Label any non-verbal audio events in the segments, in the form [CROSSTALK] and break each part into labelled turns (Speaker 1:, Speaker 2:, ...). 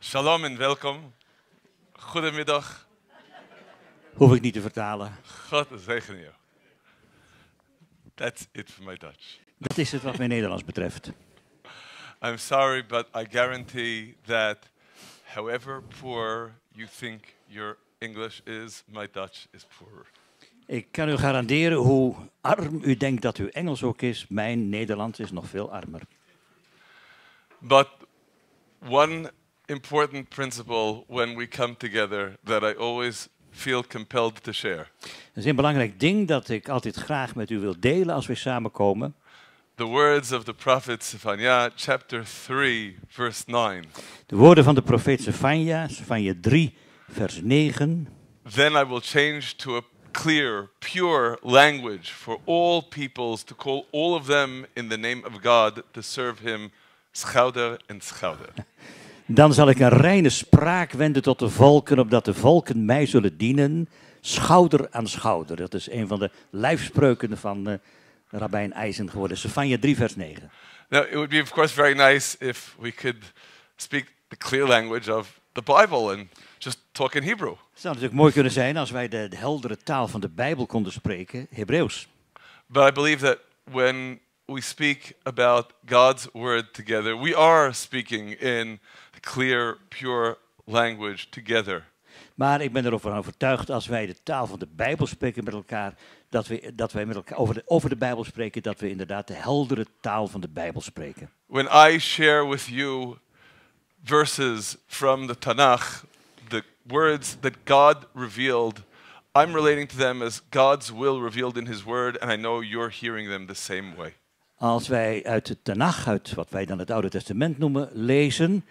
Speaker 1: Shalom en welkom. Goedemiddag.
Speaker 2: Hoef ik niet te vertalen.
Speaker 1: God zegen je. That's it for my Dutch.
Speaker 2: Dat is het wat mijn Nederlands betreft.
Speaker 1: I'm sorry, but I guarantee that however poor you think your English is, my Dutch is poorer.
Speaker 2: Ik kan u garanderen hoe arm u denkt dat uw Engels ook is, mijn Nederlands is nog veel armer.
Speaker 1: But one important principle when we come together that I always feel compelled to share.
Speaker 2: Dat is een belangrijk ding dat ik altijd graag met u wil delen als we samenkomen.
Speaker 1: The words of the prophet Zephaniah, chapter 3, verse 9.
Speaker 2: De woorden van de profeet Sefania, Sefania 3, vers 9.
Speaker 1: Then I will change to a clear, pure language for all peoples to call all of them in the name of God to serve him schouder en schouder. [LAUGHS]
Speaker 2: Dan zal ik een reine spraak wenden tot de volken, opdat de volken mij zullen dienen, schouder aan schouder. Dat is een van de lijfspreuken van uh, Rabijn IJzen geworden. Sefania 3, vers 9.
Speaker 1: Now, it would be, of course, very nice if we could speak the clear language of the Bible and just talk in Hebrew.
Speaker 2: Het zou natuurlijk mooi kunnen zijn als wij de, de heldere taal van de Bijbel konden spreken, Hebreeuws.
Speaker 1: But I believe that when we speak about God's word together, we are speaking in clear, pure language together.
Speaker 2: Maar ik ben ervan overtuigd als wij de taal van de Bijbel spreken met elkaar, dat, we, dat wij met elkaar over de, over de Bijbel spreken, dat we inderdaad de heldere taal van de Bijbel spreken.
Speaker 1: When I share with you verses from the Tanakh, the words that God revealed, I'm relating to them as God's will revealed in His Word, and I know you're hearing them the same way.
Speaker 2: Als wij uit de Tanach, uit wat wij dan het Oude Testament noemen, lezen,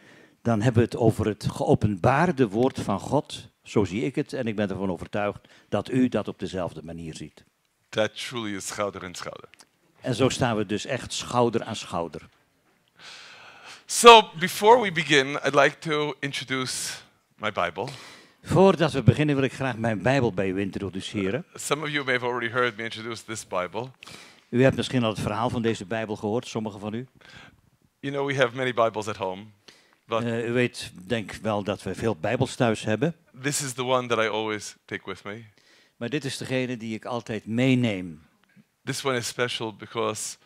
Speaker 2: dan hebben we het over het geopenbaarde woord van God. Zo zie ik het en ik ben ervan overtuigd dat u dat op dezelfde manier ziet.
Speaker 1: That truly is schouder aan schouder.
Speaker 2: En zo staan we dus echt schouder aan schouder.
Speaker 1: So, before we begin, I'd like to introduce my Bible.
Speaker 2: Voordat we beginnen wil ik graag mijn Bijbel bij u introduceren.
Speaker 1: Some of you may have already heard me introduce this Bible.
Speaker 2: U hebt misschien al het verhaal van deze Bijbel gehoord, sommigen van u.
Speaker 1: You know, we have many Bibles at home, but
Speaker 2: Uh, u weet denk wel dat we veel Bijbels thuis hebben.
Speaker 1: this is the one that I always take with me.
Speaker 2: Maar dit is degene die ik altijd meeneem.
Speaker 1: This one is special because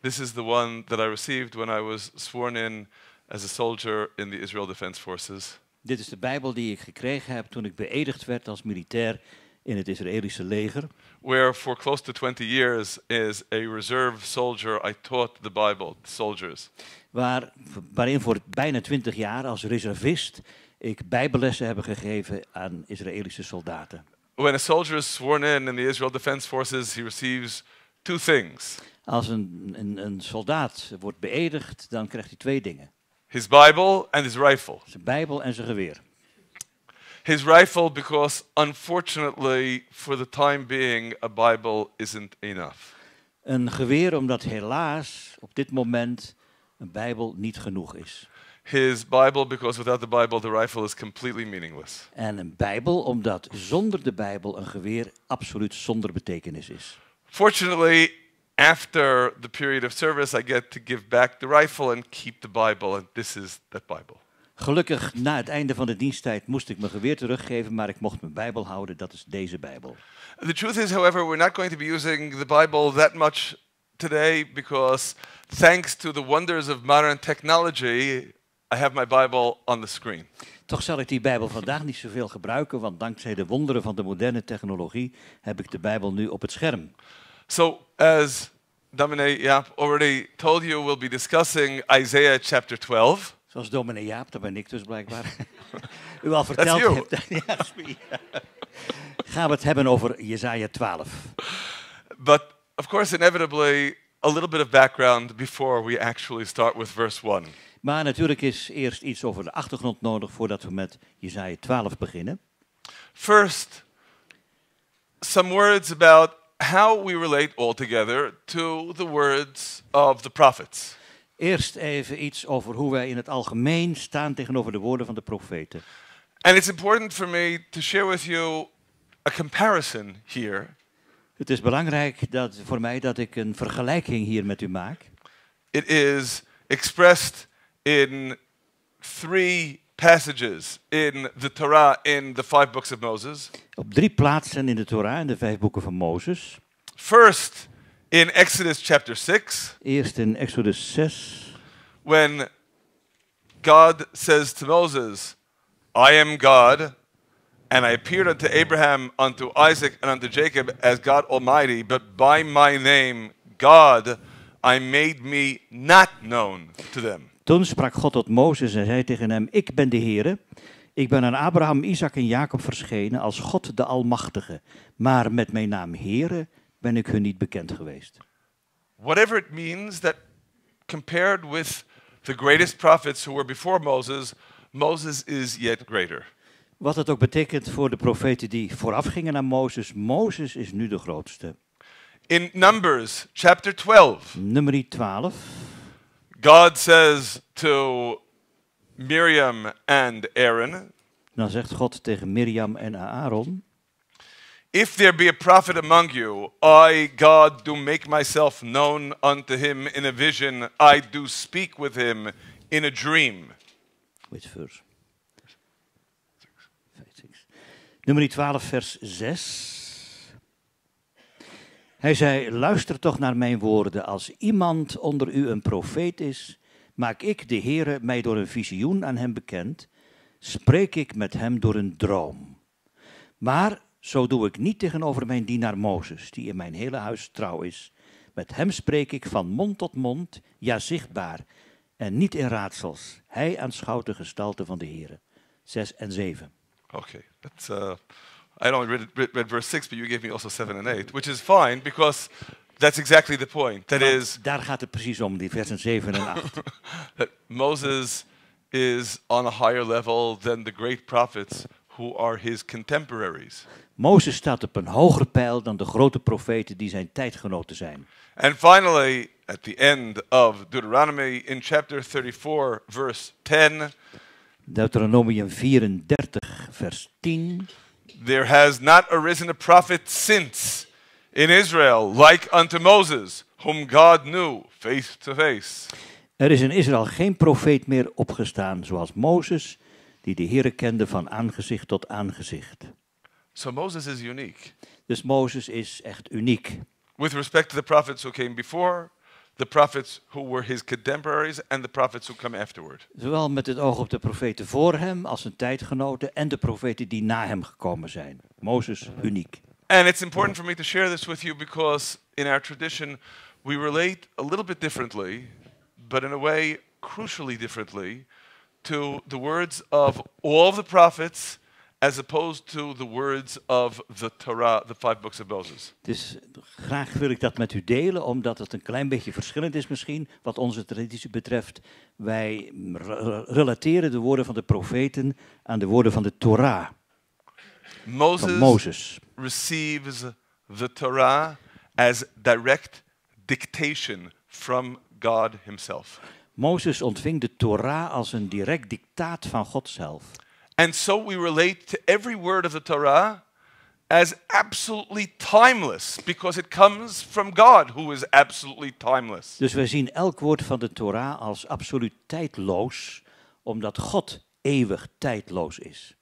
Speaker 1: this is the one that I received when I was sworn in as a soldier in the Israel Defense Forces.
Speaker 2: Dit is de Bijbel die ik gekregen heb toen ik beëdigd werd als militair in het Israëlische leger.
Speaker 1: Where for close to 20 years, as a reserve soldier, I taught the Bible soldiers.
Speaker 2: Waar, waarin voor bijna twintig jaar als reservist ik bijbellessen heb gegeven aan Israëlische soldaten.
Speaker 1: When a soldier is sworn in in the Israel Defense Forces, he receives two things
Speaker 2: Als een, een, een soldaat wordt beëdigd, dan krijgt hij twee dingen.
Speaker 1: his Bible and his rifle.
Speaker 2: Zijn bijbel en zijn geweer.
Speaker 1: His rifle, because unfortunately, for the time being, a Bible isn't enough.
Speaker 2: Een geweer omdat helaas op dit moment een bijbel niet genoeg is.
Speaker 1: His Bible, because without the Bible, the rifle is completely meaningless.
Speaker 2: En een bijbel omdat zonder de bijbel een geweer absoluut zonder betekenis is.
Speaker 1: Fortunately, after the period of service, I get to give back the rifle and keep the Bible, and this is that Bible.
Speaker 2: Gelukkig na het einde van de diensttijd moest ik mijn geweer teruggeven, maar ik mocht mijn bijbel houden. Dat is deze bijbel.
Speaker 1: The truth is, however, we're not going to be using the Bible that much today because, thanks to the wonders of modern technology, I have my Bible on the screen.
Speaker 2: Toch zal ik die Bijbel vandaag niet zoveel gebruiken, want dankzij de wonderen van de moderne technologie heb ik de Bijbel nu op het scherm.
Speaker 1: So, as Domine Yap already told you, we'll be discussing Isaiah chapter 12.
Speaker 2: Zoals dominee Jaap, dat ben ik dus blijkbaar, [LAUGHS] [LAUGHS] u al verteld
Speaker 1: you.
Speaker 2: hebt. [LAUGHS] Gaan we het hebben over Jezaja 12.
Speaker 1: But of course, inevitably, a little bit of background before we actually start with verse 1.
Speaker 2: Maar natuurlijk is eerst iets over de achtergrond nodig voordat we met Jezaja 12 beginnen.
Speaker 1: First, some words about how we relate all together to the words of the prophets.
Speaker 2: Eerst even iets over hoe wij in het algemeen staan tegenover de woorden van de profeten.
Speaker 1: And it's important for me to share with you a comparison here
Speaker 2: Het is belangrijk dat, voor mij dat ik een vergelijking hier met u maak.
Speaker 1: It is expressed in three passages in the Torah in the five books of Moses.
Speaker 2: Op drie plaatsen in de Torah, in de vijf boeken van Mozes.
Speaker 1: First, in Exodus chapter 6,
Speaker 2: Eerst in Exodus 6,
Speaker 1: when God says to Moses, I am God, and I appeared unto Abraham, unto Isaac, and unto Jacob as God Almighty, but by my name, God, I made me not known to them.
Speaker 2: Toen sprak God tot Mozes en zei tegen hem, ik ben de Heere. Ik ben aan Abraham, Isaac en Jacob verschenen als God de Almachtige. Maar met mijn naam Heere ben ik hun niet bekend geweest.
Speaker 1: Whatever it means that compared with the greatest prophets who were before Moses, Moses is yet greater.
Speaker 2: Wat het ook betekent voor de profeten die vooraf gingen aan Mozes. Mozes is nu de grootste.
Speaker 1: In Numbers chapter 12,
Speaker 2: Nummer 12.
Speaker 1: God says to Miriam and Aaron,
Speaker 2: Dan zegt God tegen Mirjam en Aaron.
Speaker 1: If there be a prophet among you, I, God, do make myself known unto him in a vision, I do speak with him in a dream.
Speaker 2: Which verse? Vijf, zes. Nummer 12, vers 6. Hij zei, luister toch naar mijn woorden. Als iemand onder u een profeet is, maak ik de Heere mij door een visioen aan hem bekend, spreek ik met hem door een droom. Maar zo doe ik niet tegenover mijn dienaar Mozes, die in mijn hele huis trouw is. Met hem spreek ik van mond tot mond, ja zichtbaar, en niet in raadsels. Hij aanschouwt de gestalte van de Heere. 6 en 7.
Speaker 1: Okay, that's, uh, I only read, read, read verse 6, but you gave me also 7 and 8, which is fine because that's exactly the point. That
Speaker 2: Want
Speaker 1: is,
Speaker 2: Daar gaat het precies om, die versen 7 en 8. [LAUGHS]
Speaker 1: that Moses is on a higher level than the great prophets who are his contemporaries.
Speaker 2: Mozes staat op een hoger pijl dan de grote profeten die zijn tijdgenoten zijn.
Speaker 1: And finally, at the end of Deuteronomy, in chapter 34, verse 10,
Speaker 2: Deuteronomium 34, vers 10.
Speaker 1: there has not arisen a prophet since in Israel like unto Moses, whom God knew face to face.
Speaker 2: Er is in Israël geen profeet meer opgestaan zoals Mozes, die de Heere kende van aangezicht tot aangezicht.
Speaker 1: So Moses is unique
Speaker 2: Dus Mozes is echt uniek.
Speaker 1: with respect to the prophets who came before, the prophets who were his contemporaries, and the prophets who come afterward.
Speaker 2: Zowel met het oog op de profeten voor hem als zijn tijdgenoten en de profeten die na hem gekomen zijn. Mozes uniek.
Speaker 1: And it's important for me to share this with you because in our tradition, we relate a little bit differently, but in a way crucially differently, to the words of all of the prophets as opposed to the words of the Torah, the five books of Moses.
Speaker 2: Dus graag wil ik dat met u delen, omdat het een klein beetje verschillend is misschien wat onze traditie betreft. Wij re- relateren de woorden van de profeten aan de woorden van de Torah, van
Speaker 1: Moses receives the Torah as direct dictation from God himself.
Speaker 2: Mozes ontving de Torah als een direct dictaat van God zelf.
Speaker 1: And so we relate to every word of the Torah as absolutely timeless because it comes from God, who is absolutely timeless.
Speaker 2: Dus wij zien elk woord van de Torah als absoluut tijdloos, omdat God eeuwig tijdloos is.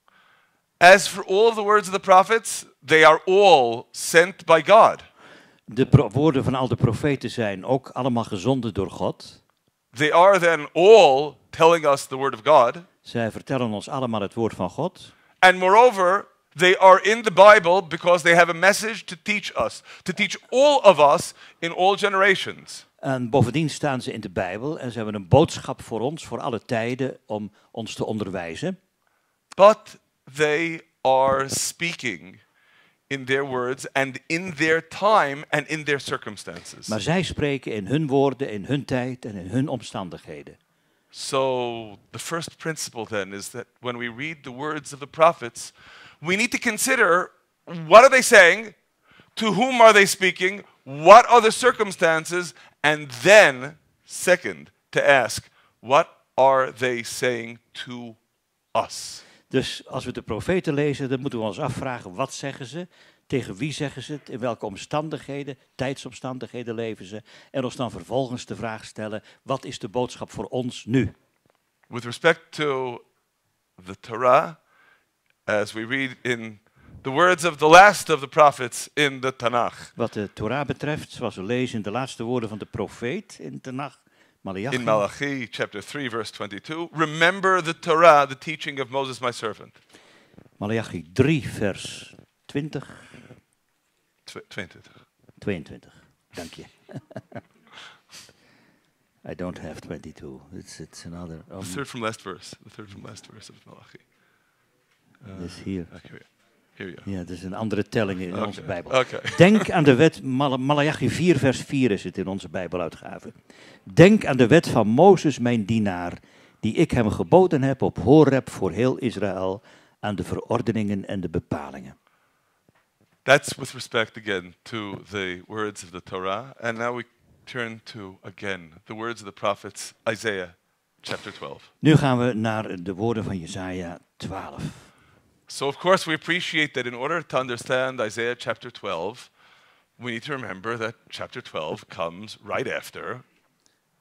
Speaker 1: As for all of the words of the prophets, they are all sent by God.
Speaker 2: De woorden van al de profeten zijn ook allemaal gezonden door God.
Speaker 1: They are then all telling us the word of God.
Speaker 2: Zij vertellen ons allemaal het woord van God.
Speaker 1: And moreover, they are in the Bible because they have a message to teach us, to teach all of us in all generations.
Speaker 2: En bovendien staan ze in de Bijbel en ze hebben een boodschap voor ons, voor alle tijden, om ons te onderwijzen.
Speaker 1: But they are speaking in their words and in their time and in their circumstances.
Speaker 2: Maar zij spreken in hun woorden, in hun tijd en in hun omstandigheden.
Speaker 1: So, the first principle then is that when we read the words of the prophets, we need to consider what are they saying, to whom are they speaking, what are the circumstances, and then, second, to ask, what are they saying to us?
Speaker 2: Dus als we de profeten lezen, dan moeten we ons afvragen, wat zeggen ze? Tegen wie zeggen ze het? In welke omstandigheden, tijdsomstandigheden leven ze? En ons dan vervolgens de vraag stellen, wat is de boodschap voor ons nu?
Speaker 1: With respect to the Torah, as we read in the words of the last of the prophets in the Tanakh.
Speaker 2: Wat de Torah betreft, zoals we lezen in de laatste woorden van de profeet in Tanach, Malachi.
Speaker 1: In Malachi chapter 3, verse 22, remember the Torah, the teaching of Moses, my servant.
Speaker 2: Malachi 3, vers 20,
Speaker 1: Tw- 22.
Speaker 2: 22. Dank je. [LAUGHS] I don't have 22. It's, it's another.
Speaker 1: The
Speaker 2: Um,
Speaker 1: third from last verse. The third from last verse of Malachi.
Speaker 2: this here.
Speaker 1: Ah, here.
Speaker 2: Ja, dat is een andere telling in onze Bijbel. Denk aan de wet, Mal- Malachi 4, vers 4 is het in onze Bijbeluitgave. Denk aan de wet van Mozes, mijn dienaar, die ik hem geboden heb op Horeb voor heel Israël, aan de verordeningen en de bepalingen.
Speaker 1: That's with respect again to the words of the Torah. And now we turn to again the words of the prophets, Isaiah chapter 12.
Speaker 2: Nu gaan we naar de woorden van Jesaja 12.
Speaker 1: So, of course, we appreciate that in order to understand Isaiah chapter 12, we need to remember that chapter 12 comes right after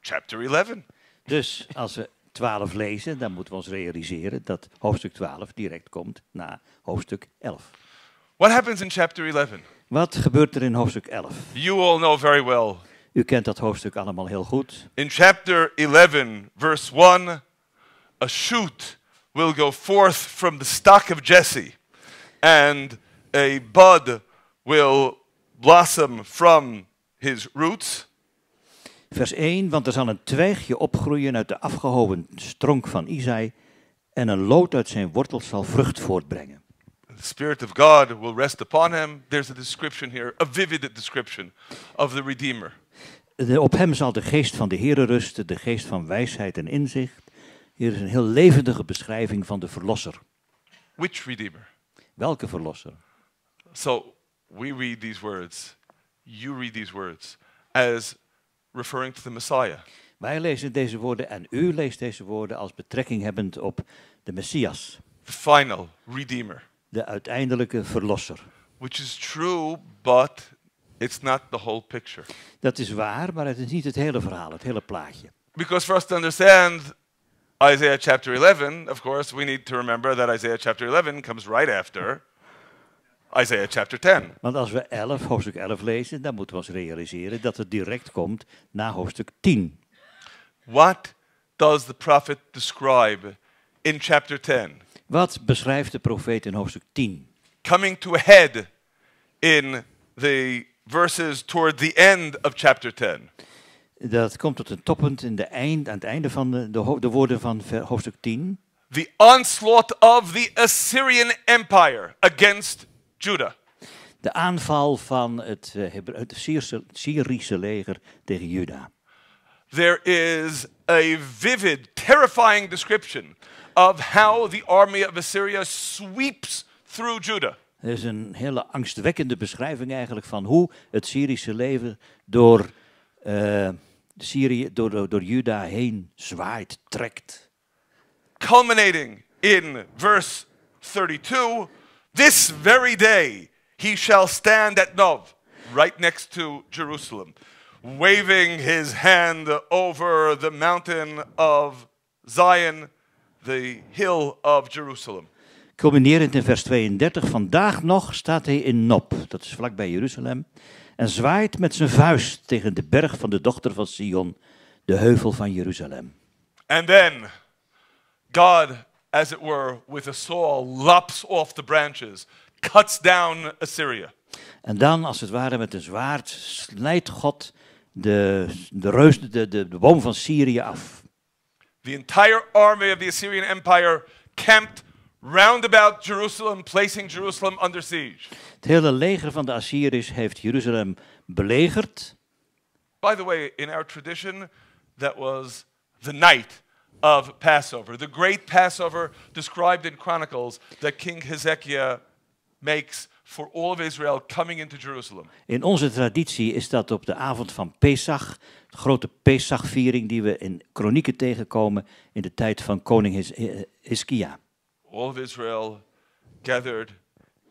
Speaker 1: chapter 11.
Speaker 2: Dus als we 12 lezen, dan moeten we ons realiseren dat hoofdstuk 12 direct komt na hoofdstuk 11.
Speaker 1: What happens in chapter 11?
Speaker 2: Wat gebeurt er in hoofdstuk 11?
Speaker 1: You all know very well.
Speaker 2: U kent dat hoofdstuk allemaal heel goed.
Speaker 1: In chapter 11, verse 1, a shoot will go forth from the stock of Jesse, and a bud will blossom from his roots.
Speaker 2: Vers 1, want er zal een twijgje opgroeien uit de afgehouden stronk van Isaï en een lood uit zijn wortels zal vrucht voortbrengen.
Speaker 1: The Spirit of God will rest upon him. There's a description here, a vivid description of the Redeemer.
Speaker 2: De- op hem zal de geest van de Heere rusten, de geest van wijsheid en inzicht. Hier is een heel levendige beschrijving van de verlosser.
Speaker 1: Which Redeemer?
Speaker 2: Welke verlosser?
Speaker 1: So we read these words, you read these words as referring to the Messiah.
Speaker 2: Wij lezen deze woorden en u leest deze woorden als betrekking hebbend op de Messias,
Speaker 1: the final Redeemer,
Speaker 2: de uiteindelijke verlosser.
Speaker 1: which is true, but it's not the whole picture.
Speaker 2: Dat is waar, maar het is niet het hele verhaal, het hele plaatje.
Speaker 1: Because for us to understand Isaiah chapter 11, of course, we need to remember that Isaiah chapter 11 comes right after Isaiah chapter 10.
Speaker 2: Want als we 11, hoofdstuk 11 lezen, dan moeten we ons realiseren dat het direct komt na hoofdstuk 10.
Speaker 1: What does the prophet describe in chapter 10?
Speaker 2: Wat beschrijft de profeet in hoofdstuk 10?
Speaker 1: Coming to a head in the verses toward the end of chapter 10.
Speaker 2: Dat komt tot een toppunt in de eind, aan het einde van de, de, woorden van hoofdstuk 10.
Speaker 1: The onslaught of the Assyrian Empire against Judah.
Speaker 2: De aanval van het, eh, het Syrische, Syrische leger tegen Juda.
Speaker 1: There is a vivid, terrifying description of how the army of Assyria sweeps through Judah.
Speaker 2: Er is een hele angstwekkende beschrijving eigenlijk van hoe het Syrische leger door, eh, Syrië, door, door, Juda heen zwaait, trekt.
Speaker 1: culminating in verse 32 This very day he shall stand at Nov, right next to Jerusalem, waving his hand over the mountain of Zion, the hill of Jerusalem.
Speaker 2: Culminerend in vers 32, vandaag nog staat hij in Nob, dat is vlakbij Jeruzalem, en zwaait met zijn vuist tegen de berg van de dochter van Sion, de heuvel van Jeruzalem.
Speaker 1: And then God, as it were, with a saw, lops off the branches, cuts down Assyria.
Speaker 2: En dan, als het ware met een zwaard, snijdt God de, de, reus, de, de, de boom van Syrië af.
Speaker 1: The entire army of the Assyrian Empire camped round about Jerusalem, placing Jerusalem under siege.
Speaker 2: Het hele leger van de Assyriërs heeft Jeruzalem belegerd.
Speaker 1: By the way, in our tradition, that was the night of Passover, the great Passover described in Chronicles that King Hezekiah makes for all of Israel coming into Jerusalem.
Speaker 2: In onze traditie is dat op de avond van Pesach, de grote Pesachviering die we in kronieken tegenkomen in de tijd van koning His- Hiskia.
Speaker 1: All of Israel gathered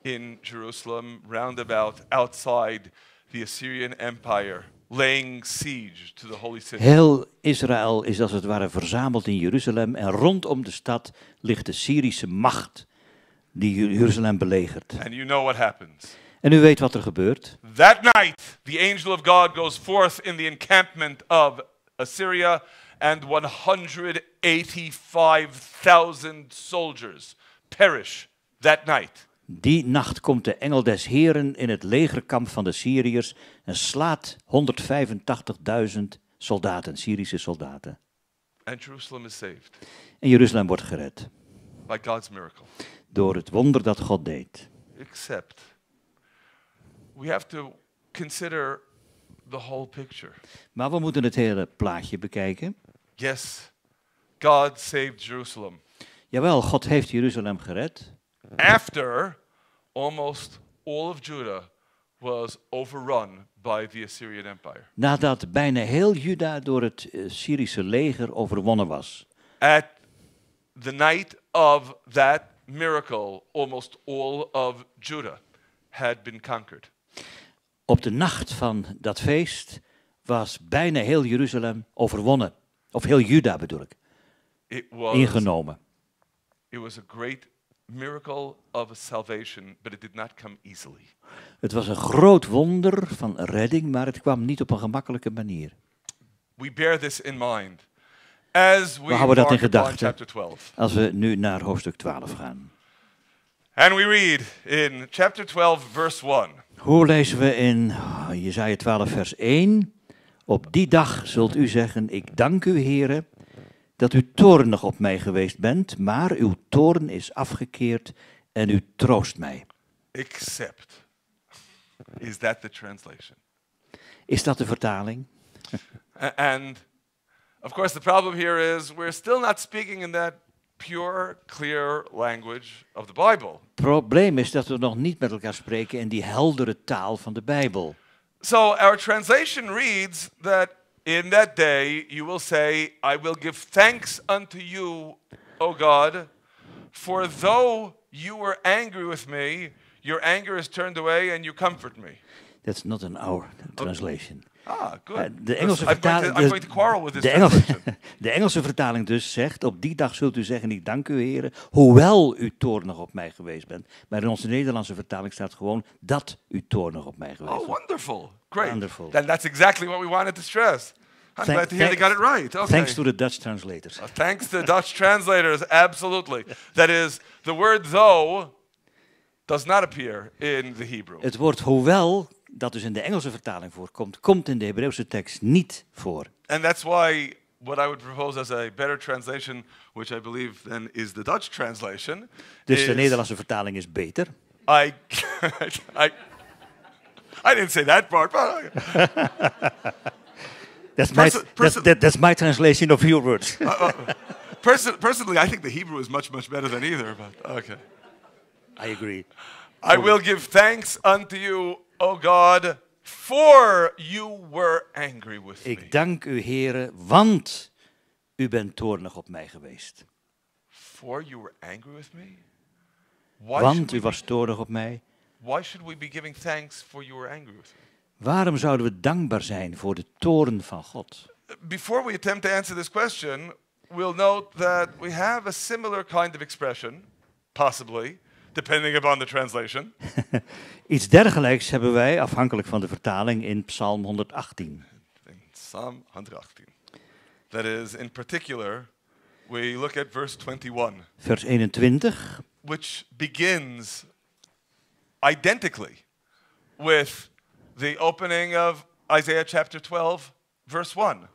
Speaker 1: in Jerusalem, round about outside the Assyrian Empire laying siege to the holy city.
Speaker 2: Heel Israël is als het ware verzameld in Jeruzalem en rondom de stad ligt de Syrische macht die Jer- Jeruzalem belegert.
Speaker 1: And you know what happens.
Speaker 2: En u weet wat er gebeurt.
Speaker 1: That night, the angel of God goes forth in the encampment of Assyria, and 185,000 soldiers perish that night.
Speaker 2: Die nacht komt de engel des Heren in het legerkamp van de Syriërs en slaat 185.000 soldaten, Syrische soldaten.
Speaker 1: And Jerusalem is saved
Speaker 2: En Jeruzalem wordt gered
Speaker 1: by God's miracle.
Speaker 2: door het wonder dat God deed.
Speaker 1: Except, we have to consider the whole picture.
Speaker 2: Maar we moeten het hele plaatje bekijken.
Speaker 1: Yes, God saved Jerusalem
Speaker 2: Jawel, God heeft Jeruzalem gered.
Speaker 1: after almost all of Judah was overrun by the Assyrian Empire.
Speaker 2: Nadat bijna heel Juda door het eh, Syrische leger overwonnen was.
Speaker 1: At the night of that miracle, almost all of Judah had been conquered.
Speaker 2: Op de nacht van dat feest was bijna heel Jeruzalem overwonnen. Of heel Juda bedoel ik,
Speaker 1: was,
Speaker 2: ingenomen.
Speaker 1: it was a great miracle of salvation, but it did not come easily.
Speaker 2: Het was een groot wonder van redding, maar het kwam niet op een gemakkelijke manier.
Speaker 1: We bear this in mind as we
Speaker 2: We houden dat in gedachten.
Speaker 1: chapter 12.
Speaker 2: Als we nu naar hoofdstuk 12 gaan.
Speaker 1: And we read in chapter 12, verse 1.
Speaker 2: Hoe lezen we in Jezaja 12 vers 1? Op die dag zult u zeggen, ik dank u heren dat u toornig op mij geweest bent, maar uw toorn is afgekeerd en u troost mij.
Speaker 1: Except. Is that the translation?
Speaker 2: Is dat de vertaling?
Speaker 1: And of course, the problem here is we're still not speaking in that pure, clear language of the Bible.
Speaker 2: probleem is dat we nog niet met elkaar spreken in die heldere taal van de Bijbel.
Speaker 1: So our translation reads that in that day you will say, I will give thanks unto you, O God, for though you were angry with me, your anger is turned away and you comfort me.
Speaker 2: That's not an our translation.
Speaker 1: Ah, good.
Speaker 2: Eh, De Engelse vertaling,
Speaker 1: I'm going to quarrel with this
Speaker 2: de, Engelse, [LAUGHS] de Engelse vertaling dus zegt, op die dag zult u zeggen, ik dank u heren, hoewel u toornig op mij geweest bent. Maar in onze Nederlandse vertaling staat gewoon dat u toornig op mij geweest
Speaker 1: Oh,
Speaker 2: bent.
Speaker 1: wonderful. Great.
Speaker 2: Wonderful.
Speaker 1: Then that's exactly what we wanted to stress. I'm
Speaker 2: Thank-
Speaker 1: glad to hear they got it right. Okay.
Speaker 2: Thanks to the Dutch translators.
Speaker 1: Uh, thanks to Dutch translators, absolutely. That is, the word though does not appear in the Hebrew.
Speaker 2: Het woord hoewel, dat dus in de Engelse vertaling voorkomt, komt in de Hebreeuwse tekst niet voor.
Speaker 1: And that's why what I would propose as a better translation, which I believe then is the Dutch translation,
Speaker 2: Dus de Nederlandse vertaling is beter.
Speaker 1: I, [LAUGHS] I, I didn't say that part, but [LAUGHS]
Speaker 2: That's my,
Speaker 1: Perso-
Speaker 2: that's,
Speaker 1: perso-
Speaker 2: that- that's my translation of your words. [LAUGHS]
Speaker 1: person, personally, I think the Hebrew is much, much better than either. But okay.
Speaker 2: I agree.
Speaker 1: I will give thanks unto you, O God, for you were angry with me.
Speaker 2: Ik dank u, heren, want u bent toornig op mij geweest.
Speaker 1: For you were angry with me? Why
Speaker 2: Want u was toornig op mij.
Speaker 1: why should we be giving thanks for you were angry with me?
Speaker 2: Waarom zouden we dankbaar zijn voor de toorn van God?
Speaker 1: Before we attempt to answer this question, we'll note that we have a similar kind of expression, possibly, depending upon the translation, [LAUGHS]
Speaker 2: Iets dergelijks hebben wij, afhankelijk van de vertaling, in Psalm 118.
Speaker 1: in Psalm 118. That is, in particular, we look at verse 21.
Speaker 2: Vers 21.
Speaker 1: which begins identically with the opening of Isaiah chapter 12, verse 1.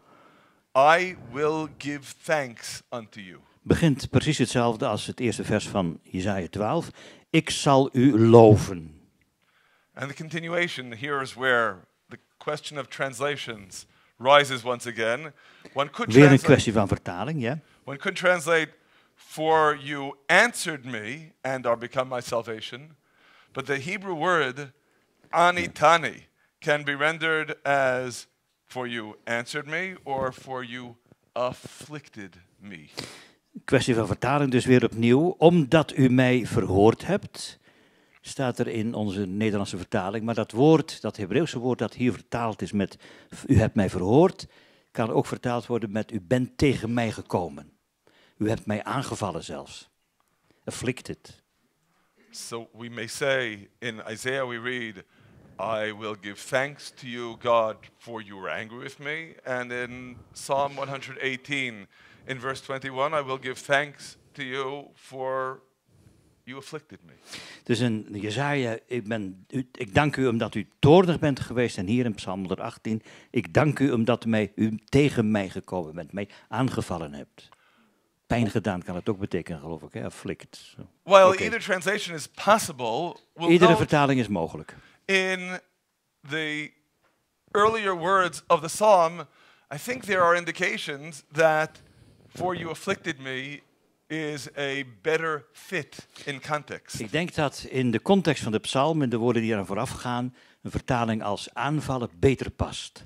Speaker 1: I will give thanks unto you.
Speaker 2: Begint precies hetzelfde als het eerste vers van Jesaja 12. Ik zal u loven.
Speaker 1: And the continuation here is where the question of translations rises once again. One could
Speaker 2: Weer een kwestie van vertaling, ja.
Speaker 1: one could translate, For you answered me and are become my salvation. But the Hebrew word anitani can be rendered as for you answered me or for you afflicted me.
Speaker 2: Kwestie van vertaling dus weer opnieuw. Omdat u mij verhoord hebt staat er in onze Nederlandse vertaling. Maar dat woord, dat Hebreeuwse woord dat hier vertaald is met u hebt mij verhoord, kan ook vertaald worden met u bent tegen mij gekomen. U hebt mij aangevallen zelfs. Afflicted.
Speaker 1: So we may say in Isaiah, we read, I will give thanks to you, God, for you were angry with me. And in Psalm 118, in verse 21, I will give thanks to you for you afflicted me.
Speaker 2: Dus in Jezaja, ik, ben, u, ik dank u omdat u toornig bent geweest. En hier in Psalm 118, ik dank u omdat u, mij, u tegen mij gekomen bent, mij aangevallen hebt. Pijn gedaan kan het ook betekenen, geloof ik, hè? afflict. Zo.
Speaker 1: While
Speaker 2: Okay.
Speaker 1: either translation is possible, we'll
Speaker 2: Iedere vertaling is mogelijk.
Speaker 1: in the earlier words of the psalm, I think there are indications that for you afflicted me is a better fit in context.
Speaker 2: Ik denk dat in de context van de psalm en de woorden die eraan vooraf gaan, een vertaling als aanvallen beter past.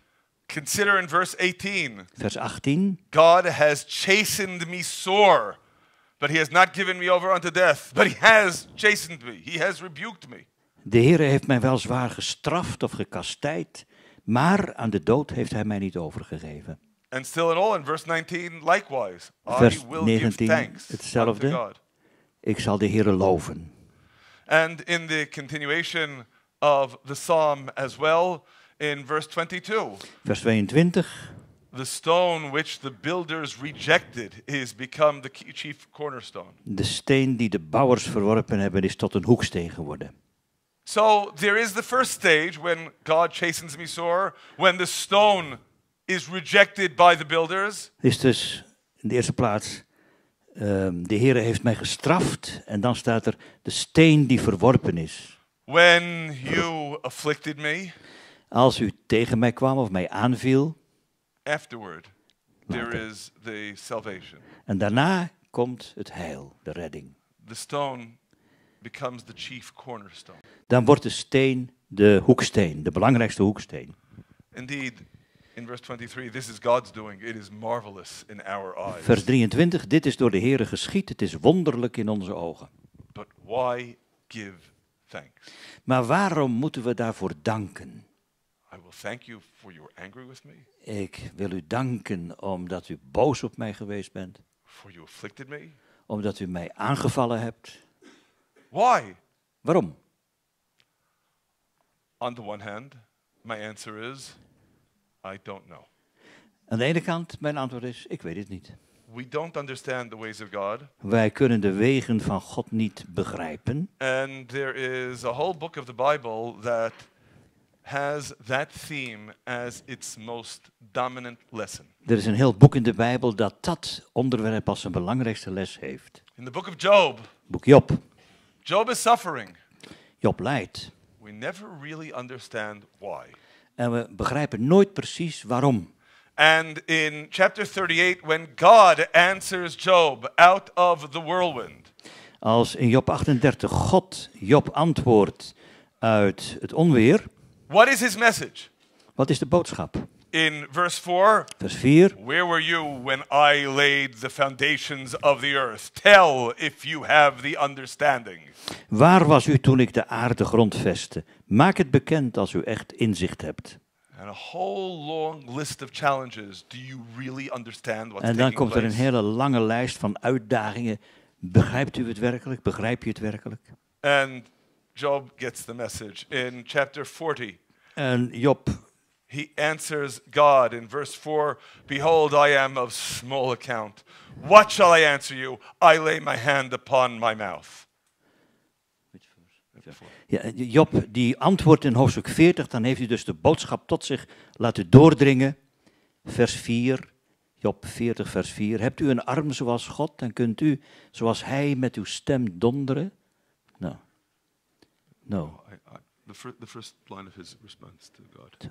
Speaker 1: Consider in verse 18
Speaker 2: Vers 18.
Speaker 1: God has chastened me sore, but he has not given me over unto death, but he has chastened me, he has rebuked me.
Speaker 2: De Heer heeft mij wel zwaar gestraft of gekastijd, maar aan de dood heeft hij mij niet overgegeven.
Speaker 1: And still in all, in verse 19, likewise,
Speaker 2: Vers
Speaker 1: I will
Speaker 2: 19,
Speaker 1: give thanks
Speaker 2: hetzelfde. Ik zal de Heer loven.
Speaker 1: And in the continuation of the psalm as well, in verse 22,
Speaker 2: Vers 22.
Speaker 1: the stone which the builders rejected is become the chief cornerstone.
Speaker 2: De steen die de bouwers verworpen hebben is tot een hoeksteen geworden.
Speaker 1: So there is the first stage when God chastens me sore, when the stone is rejected by the builders.
Speaker 2: Is dus in de eerste plaats, ehm, de Heer heeft mij gestraft. En dan staat er de steen die verworpen is.
Speaker 1: When you afflicted me,
Speaker 2: Als u tegen mij kwam of mij aanviel.
Speaker 1: afterward, there is the salvation.
Speaker 2: En daarna komt het heil, de redding.
Speaker 1: The stone becomes the chief cornerstone.
Speaker 2: Dan wordt de steen de hoeksteen, de belangrijkste hoeksteen.
Speaker 1: Indeed, in verse 23, this is God's doing. It is marvelous in our eyes.
Speaker 2: Vers 23, dit is door de Heere geschied, het is wonderlijk in onze ogen.
Speaker 1: But why give thanks?
Speaker 2: Maar waarom moeten we daarvoor danken?
Speaker 1: I will thank you for you were angry with me,
Speaker 2: Ik wil u danken omdat u boos op mij geweest bent,
Speaker 1: for you afflicted me.
Speaker 2: omdat u mij aangevallen hebt.
Speaker 1: Why?
Speaker 2: Waarom?
Speaker 1: On the one hand, my answer is I don't know.
Speaker 2: Aan de ene kant, mijn antwoord is, ik weet het niet.
Speaker 1: We don't understand the ways of God,
Speaker 2: Wij kunnen de wegen van God niet begrijpen.
Speaker 1: and there is a whole book of the Bible that has that theme as its most dominant lesson.
Speaker 2: Er is een heel boek in de Bijbel dat dat onderwerp als zijn belangrijkste les heeft.
Speaker 1: In the book of Job,
Speaker 2: Boek Job.
Speaker 1: Job is suffering.
Speaker 2: Job lijdt.
Speaker 1: We never really understand why.
Speaker 2: En we begrijpen nooit precies waarom.
Speaker 1: And in chapter 38, when God answers Job out of the whirlwind,
Speaker 2: Als in Job 38 God Job antwoordt uit het onweer,
Speaker 1: what is his message?
Speaker 2: wat is de boodschap?
Speaker 1: In verse 4,
Speaker 2: Vers 4.
Speaker 1: where were you when I laid the foundations of the earth? Tell if you have the understanding.
Speaker 2: Waar was u toen ik de aarde grondvestte? Maak het bekend als u echt inzicht hebt.
Speaker 1: And a whole long list of challenges. Do you really understand what's
Speaker 2: En dan komt er een hele lange lijst van uitdagingen. Begrijpt u het werkelijk? Begrijp je het werkelijk?
Speaker 1: And Job gets the message. In chapter 40,
Speaker 2: En Job,
Speaker 1: he answers God in verse 4 Behold, I am of small account. What shall I answer you? I lay my hand upon my mouth.
Speaker 2: ja, Job die antwoordt in hoofdstuk 40, dan heeft hij dus de boodschap tot zich laten doordringen. Vers 4, Job 40, vers 4. Hebt u een arm zoals God, dan kunt u zoals hij met uw stem donderen? Nou, no.
Speaker 1: I, I, the, fir- the first line of his response to God.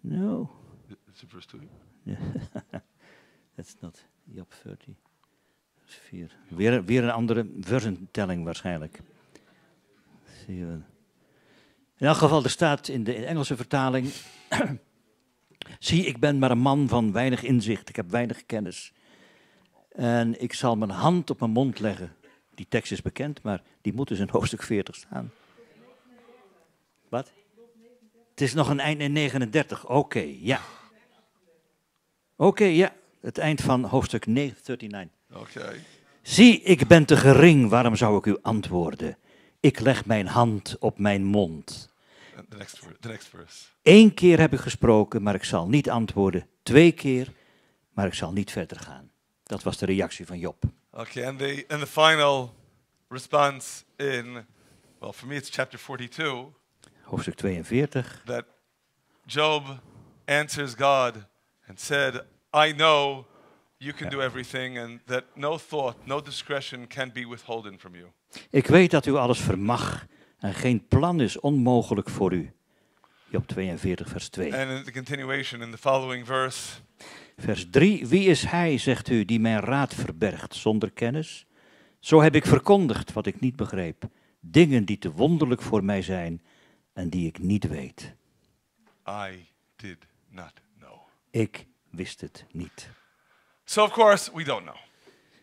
Speaker 2: No,
Speaker 1: It's in verse 2. [LAUGHS]
Speaker 2: that's not Job 30, 4. Weer, weer een andere versentelling waarschijnlijk. Je. In elk geval, er staat in de Engelse vertaling... [CLEARS THROAT] Zie, ik ben maar een man van weinig inzicht, ik heb weinig kennis. En ik zal mijn hand op mijn mond leggen. Die tekst is bekend, maar die moet dus in hoofdstuk 40 staan. Wat? Het is nog een eind in 39. Oké, ja. Oké, ja. Het eind van hoofdstuk 39.
Speaker 1: Okay.
Speaker 2: Zie, ik ben te gering, waarom zou ik u antwoorden? Ik leg mijn hand op mijn mond.
Speaker 1: The next, the next verse.
Speaker 2: Eén keer heb ik gesproken, maar ik zal niet antwoorden. Twee keer, maar ik zal niet verder gaan. Dat was de reactie van Job.
Speaker 1: Okay, and the and the final response in well, for me it's chapter 42
Speaker 2: Hoofdstuk 42.
Speaker 1: that Job answers God and said, "I know you can do everything and that no thought, no discretion can be withholden from you."
Speaker 2: Ik weet dat u alles vermag en geen plan is onmogelijk voor u. Job 42, vers 2.
Speaker 1: And in the continuation in the following verse,
Speaker 2: Vers 3. Wie is hij, zegt u, die mijn raad verbergt zonder kennis? Zo heb ik verkondigd wat ik niet begreep. Dingen die te wonderlijk voor mij zijn en die ik niet weet.
Speaker 1: I did not know.
Speaker 2: Ik wist het niet.
Speaker 1: So of course we don't know.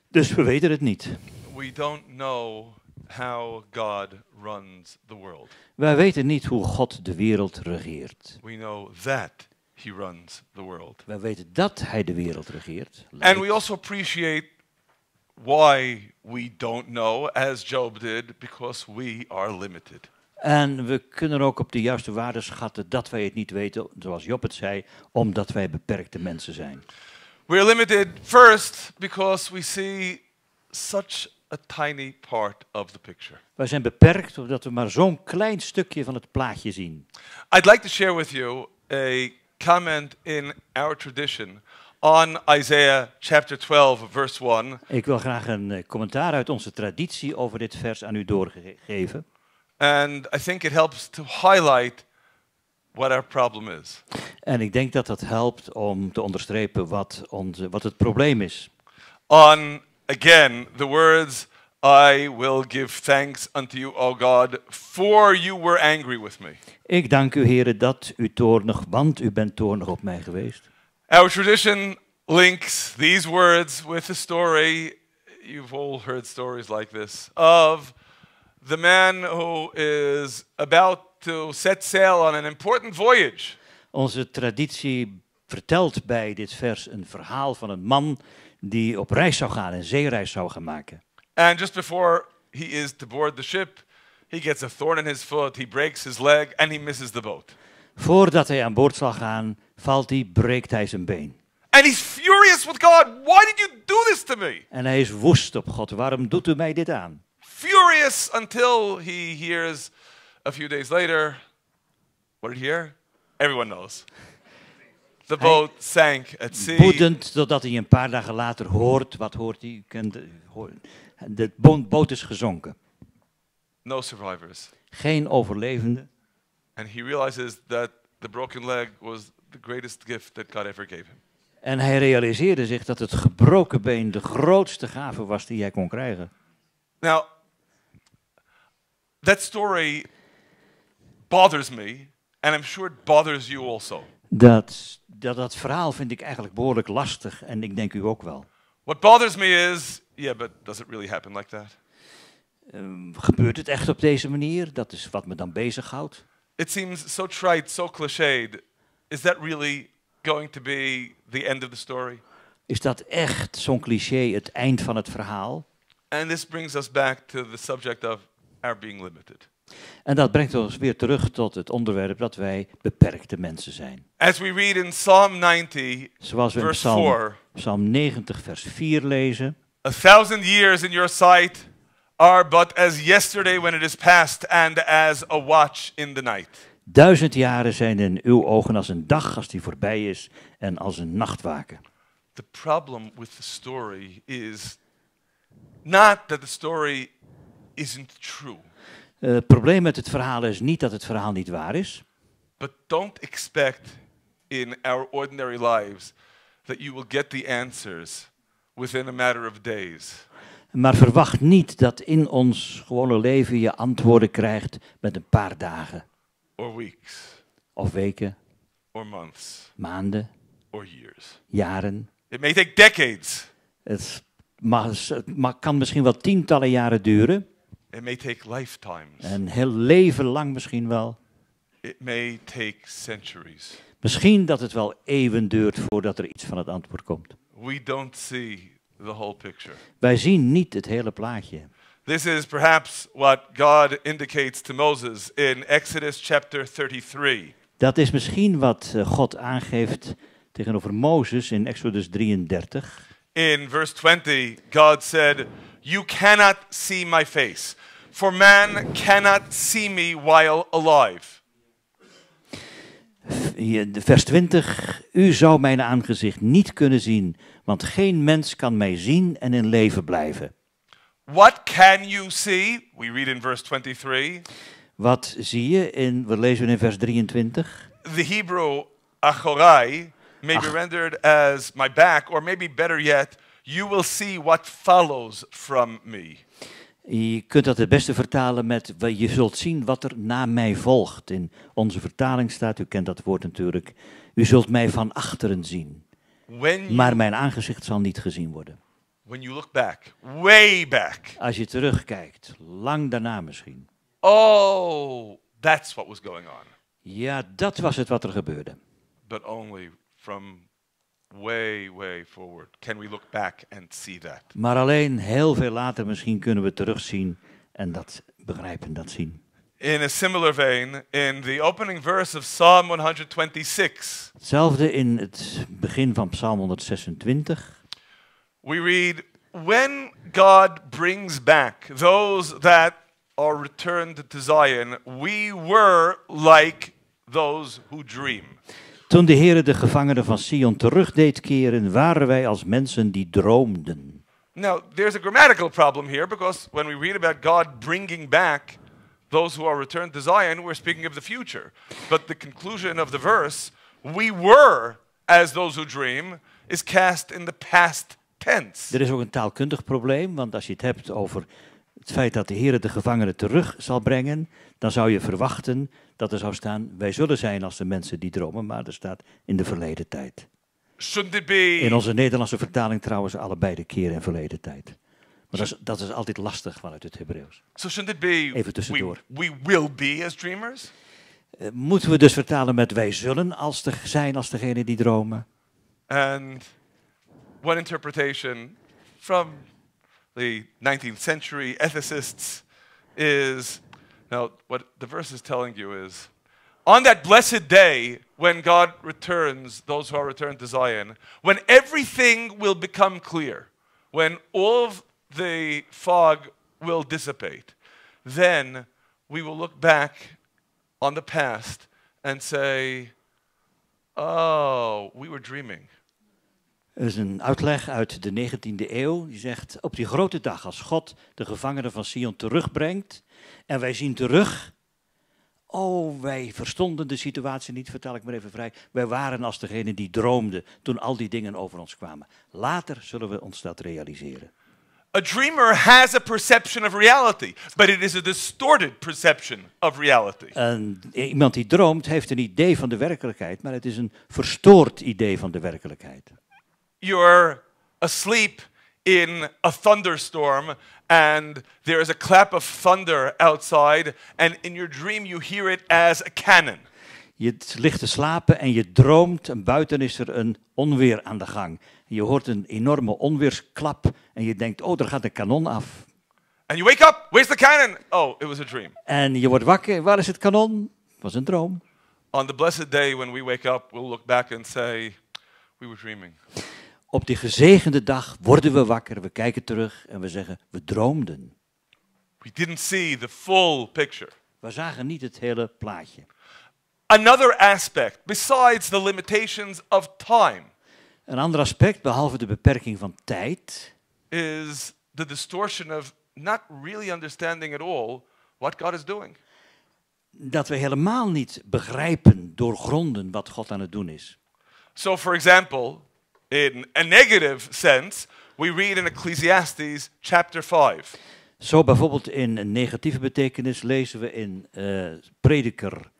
Speaker 2: Dus we weten het niet.
Speaker 1: We don't know how God runs the world.
Speaker 2: Wij weten niet hoe God de wereld regeert.
Speaker 1: We know that he runs the world.
Speaker 2: Wij weten dat hij de wereld regeert.
Speaker 1: And we also appreciate why we don't know, as Job did, because we are limited.
Speaker 2: En we kunnen ook op de juiste waarde schatten dat wij het niet weten, zoals Job het zei, omdat wij beperkte mensen zijn.
Speaker 1: We're limited first because we see such a tiny part of the picture.
Speaker 2: Wij zijn beperkt omdat we maar zo'n klein stukje van het plaatje zien.
Speaker 1: I'd like to share with you a comment in our tradition on Isaiah chapter 12, verse 1.
Speaker 2: Ik wil graag een eh, commentaar uit onze traditie over dit vers aan u doorgeven.
Speaker 1: And I think it helps to highlight what our problem is.
Speaker 2: En ik denk dat dat helpt om te onderstrepen wat, onze, wat het probleem is.
Speaker 1: On again the words, I will give thanks unto you, O God, for you were angry with me.
Speaker 2: Ik dank u, heren, dat u toornig, want u bent toornig op mij geweest.
Speaker 1: Our tradition links these words with the story, you've all heard stories like this, of the man who is about to set sail on an important voyage.
Speaker 2: Onze traditie vertelt bij dit vers een verhaal van een man die op reis zou gaan, een zeereis zou gaan maken.
Speaker 1: And just before he is to board the ship, he gets a thorn in his foot, he breaks his leg, and he misses the boat.
Speaker 2: Voordat hij aan boord zal gaan, valt hij, breekt hij zijn been.
Speaker 1: And he's furious with God. Why did you do this to me?
Speaker 2: En hij is woest op God. Waarom doet u mij dit aan?
Speaker 1: Furious until he hears a few days later. What did he hear? Everyone knows. [LAUGHS] The
Speaker 2: Hij-
Speaker 1: boat sank at sea.
Speaker 2: Woedend, totdat hij een paar dagen later hoort, wat hoort hij? De- boot is gezonken.
Speaker 1: No survivors.
Speaker 2: Geen overlevenden.
Speaker 1: And he realizes that the broken leg was the greatest gift that God ever gave him.
Speaker 2: En hij realiseerde zich dat het gebroken been de grootste gave was die hij kon krijgen.
Speaker 1: Now, that story bothers me, and I'm sure it bothers you also.
Speaker 2: Dat, dat, dat verhaal vind ik eigenlijk behoorlijk lastig en ik denk u ook wel.
Speaker 1: What bothers me is, yeah, but does it really happen like that?
Speaker 2: Ehm, gebeurt het echt op deze manier? Dat is wat me dan bezighoudt.
Speaker 1: It seems so trite, so cliched. Is that really going to be the end of the story?
Speaker 2: Is dat echt zo'n cliché, het eind van het verhaal?
Speaker 1: And this brings us back to the subject of our being limited.
Speaker 2: En dat brengt ons weer terug tot het onderwerp dat wij beperkte mensen zijn.
Speaker 1: As we read in Psalm 90,
Speaker 2: Zoals we in
Speaker 1: verse
Speaker 2: Psalm,
Speaker 1: 4,
Speaker 2: Psalm 90, vers 4 lezen.
Speaker 1: a thousand years in your sight are but as yesterday when it is past, and as a watch in the night.
Speaker 2: Duizend jaren zijn in uw ogen als een dag als die voorbij is en als een nachtwaken.
Speaker 1: The problem with the story is not that the story isn't true,
Speaker 2: Eh, het probleem met het verhaal is niet dat het verhaal niet waar is.
Speaker 1: but don't expect in our ordinary lives that you will get the answers within a matter of days.
Speaker 2: Maar verwacht niet dat in ons gewone leven je antwoorden krijgt met een paar dagen
Speaker 1: or weeks,
Speaker 2: of weken,
Speaker 1: or months,
Speaker 2: maanden,
Speaker 1: or years.
Speaker 2: jaren.
Speaker 1: It may take decades.
Speaker 2: Het mag, mag, kan misschien wel tientallen jaren duren.
Speaker 1: It may take lifetimes.
Speaker 2: Een heel leven lang misschien wel.
Speaker 1: It may take centuries.
Speaker 2: Misschien dat het wel eeuwen duurt voordat er iets van het antwoord komt.
Speaker 1: We don't see the whole picture.
Speaker 2: Wij zien niet het hele plaatje.
Speaker 1: This is perhaps what God indicates to Moses in Exodus chapter 33.
Speaker 2: Dat is misschien wat eh, God aangeeft tegenover Mozes in Exodus 33.
Speaker 1: In verse 20, God said, You cannot see my face, for man cannot see me while alive.
Speaker 2: Vers 20. U zou mijn aangezicht niet kunnen zien, want geen mens kan mij zien en in leven blijven.
Speaker 1: What can you see? We read in verse 23.
Speaker 2: Wat zie je in, we lezen in vers 23?
Speaker 1: The Hebrew achorai may be rendered as my back, or maybe better yet, you will see what follows from me.
Speaker 2: Je kunt dat het beste vertalen met "Wel, je zult zien wat er na mij volgt. In onze vertaling staat, u kent dat woord natuurlijk, u zult mij van achteren zien.
Speaker 1: You,
Speaker 2: Maar mijn aangezicht zal niet gezien worden.
Speaker 1: when you look back, way back,
Speaker 2: Als je terugkijkt, lang daarna misschien.
Speaker 1: oh, that's what was going on.
Speaker 2: Ja, dat was het wat er gebeurde.
Speaker 1: But only from way, way forward can we look back and see that.
Speaker 2: Maar alleen heel veel later misschien kunnen we terugzien en dat begrijpen dat zien.
Speaker 1: In a similar vein, in the opening verse of Psalm 126,
Speaker 2: Hetzelfde in het begin van Psalm 126.
Speaker 1: we read, When God brings back those that are returned to Zion, we were like those who dream.
Speaker 2: Toen de Heere de gevangenen van Sion terug deed keren, waren wij als mensen die droomden.
Speaker 1: Now, there's a grammatical problem here because when we read about God bringing back those who are returned to Zion, we're speaking of the future. But the conclusion of the verse, we were as those who dream, is cast in the past tense.
Speaker 2: Er is ook een taalkundig probleem, want als je het hebt over het feit dat de Heer de gevangenen terug zal brengen, dan zou je verwachten dat er zou staan, wij zullen zijn als de mensen die dromen, maar er staat in de verleden tijd. In onze Nederlandse vertaling trouwens allebei de keer in verleden tijd. Maar dat is, dat is altijd lastig vanuit het Hebreeuws.
Speaker 1: So?
Speaker 2: Even tussendoor.
Speaker 1: we will be as dreamers.
Speaker 2: Eh, moeten we dus vertalen met wij zullen als de, zijn als degene die dromen?
Speaker 1: And one interpretation from the 19th century ethicists is now what the verse is telling you is on that blessed day when God returns those who are returned to Zion, when everything will become clear, when all of the fog will dissipate, then we will look back on the past and say, Oh, we were dreaming.
Speaker 2: Er is een uitleg uit de 19e eeuw die zegt: Op die grote dag, als God de gevangenen van Sion terugbrengt en wij zien terug. Oh, wij verstonden de situatie niet, vertel ik maar even vrij. Wij waren als degene die droomde toen al die dingen over ons kwamen. Later zullen we ons dat realiseren.
Speaker 1: A dreamer has a perception of reality, but it is a distorted perception of reality.
Speaker 2: En iemand die droomt heeft een idee van de werkelijkheid, maar het is een verstoord idee van de werkelijkheid.
Speaker 1: You're asleep in a thunderstorm, and there is a clap of thunder outside, and in your dream you hear it as a cannon.
Speaker 2: Je ligt te slapen en je droomt en buiten is er een onweer aan de gang. Je hoort een enorme onweersklap en je denkt, oh, er gaat een kanon af.
Speaker 1: And you wake up, where's the cannon? Oh, it was a dream.
Speaker 2: En je wordt wakker, waar is het kanon? Het was een droom.
Speaker 1: On the blessed day when we wake up, we'll look back and say, we were dreaming.
Speaker 2: Op die gezegende dag worden we wakker, we kijken terug en we zeggen, we droomden.
Speaker 1: We didn't see the full picture.
Speaker 2: We zagen niet het hele plaatje.
Speaker 1: Another aspect, besides the limitations of time,
Speaker 2: Een ander aspect, behalve de beperking van tijd,
Speaker 1: is the distortion of not really understanding at all what God is doing.
Speaker 2: dat we helemaal niet begrijpen, doorgronden wat God aan het doen is.
Speaker 1: So, for example, in a negative sense, we read in Ecclesiastes chapter 5.
Speaker 2: Zo bijvoorbeeld in een negatieve betekenis lezen we in eh, Prediker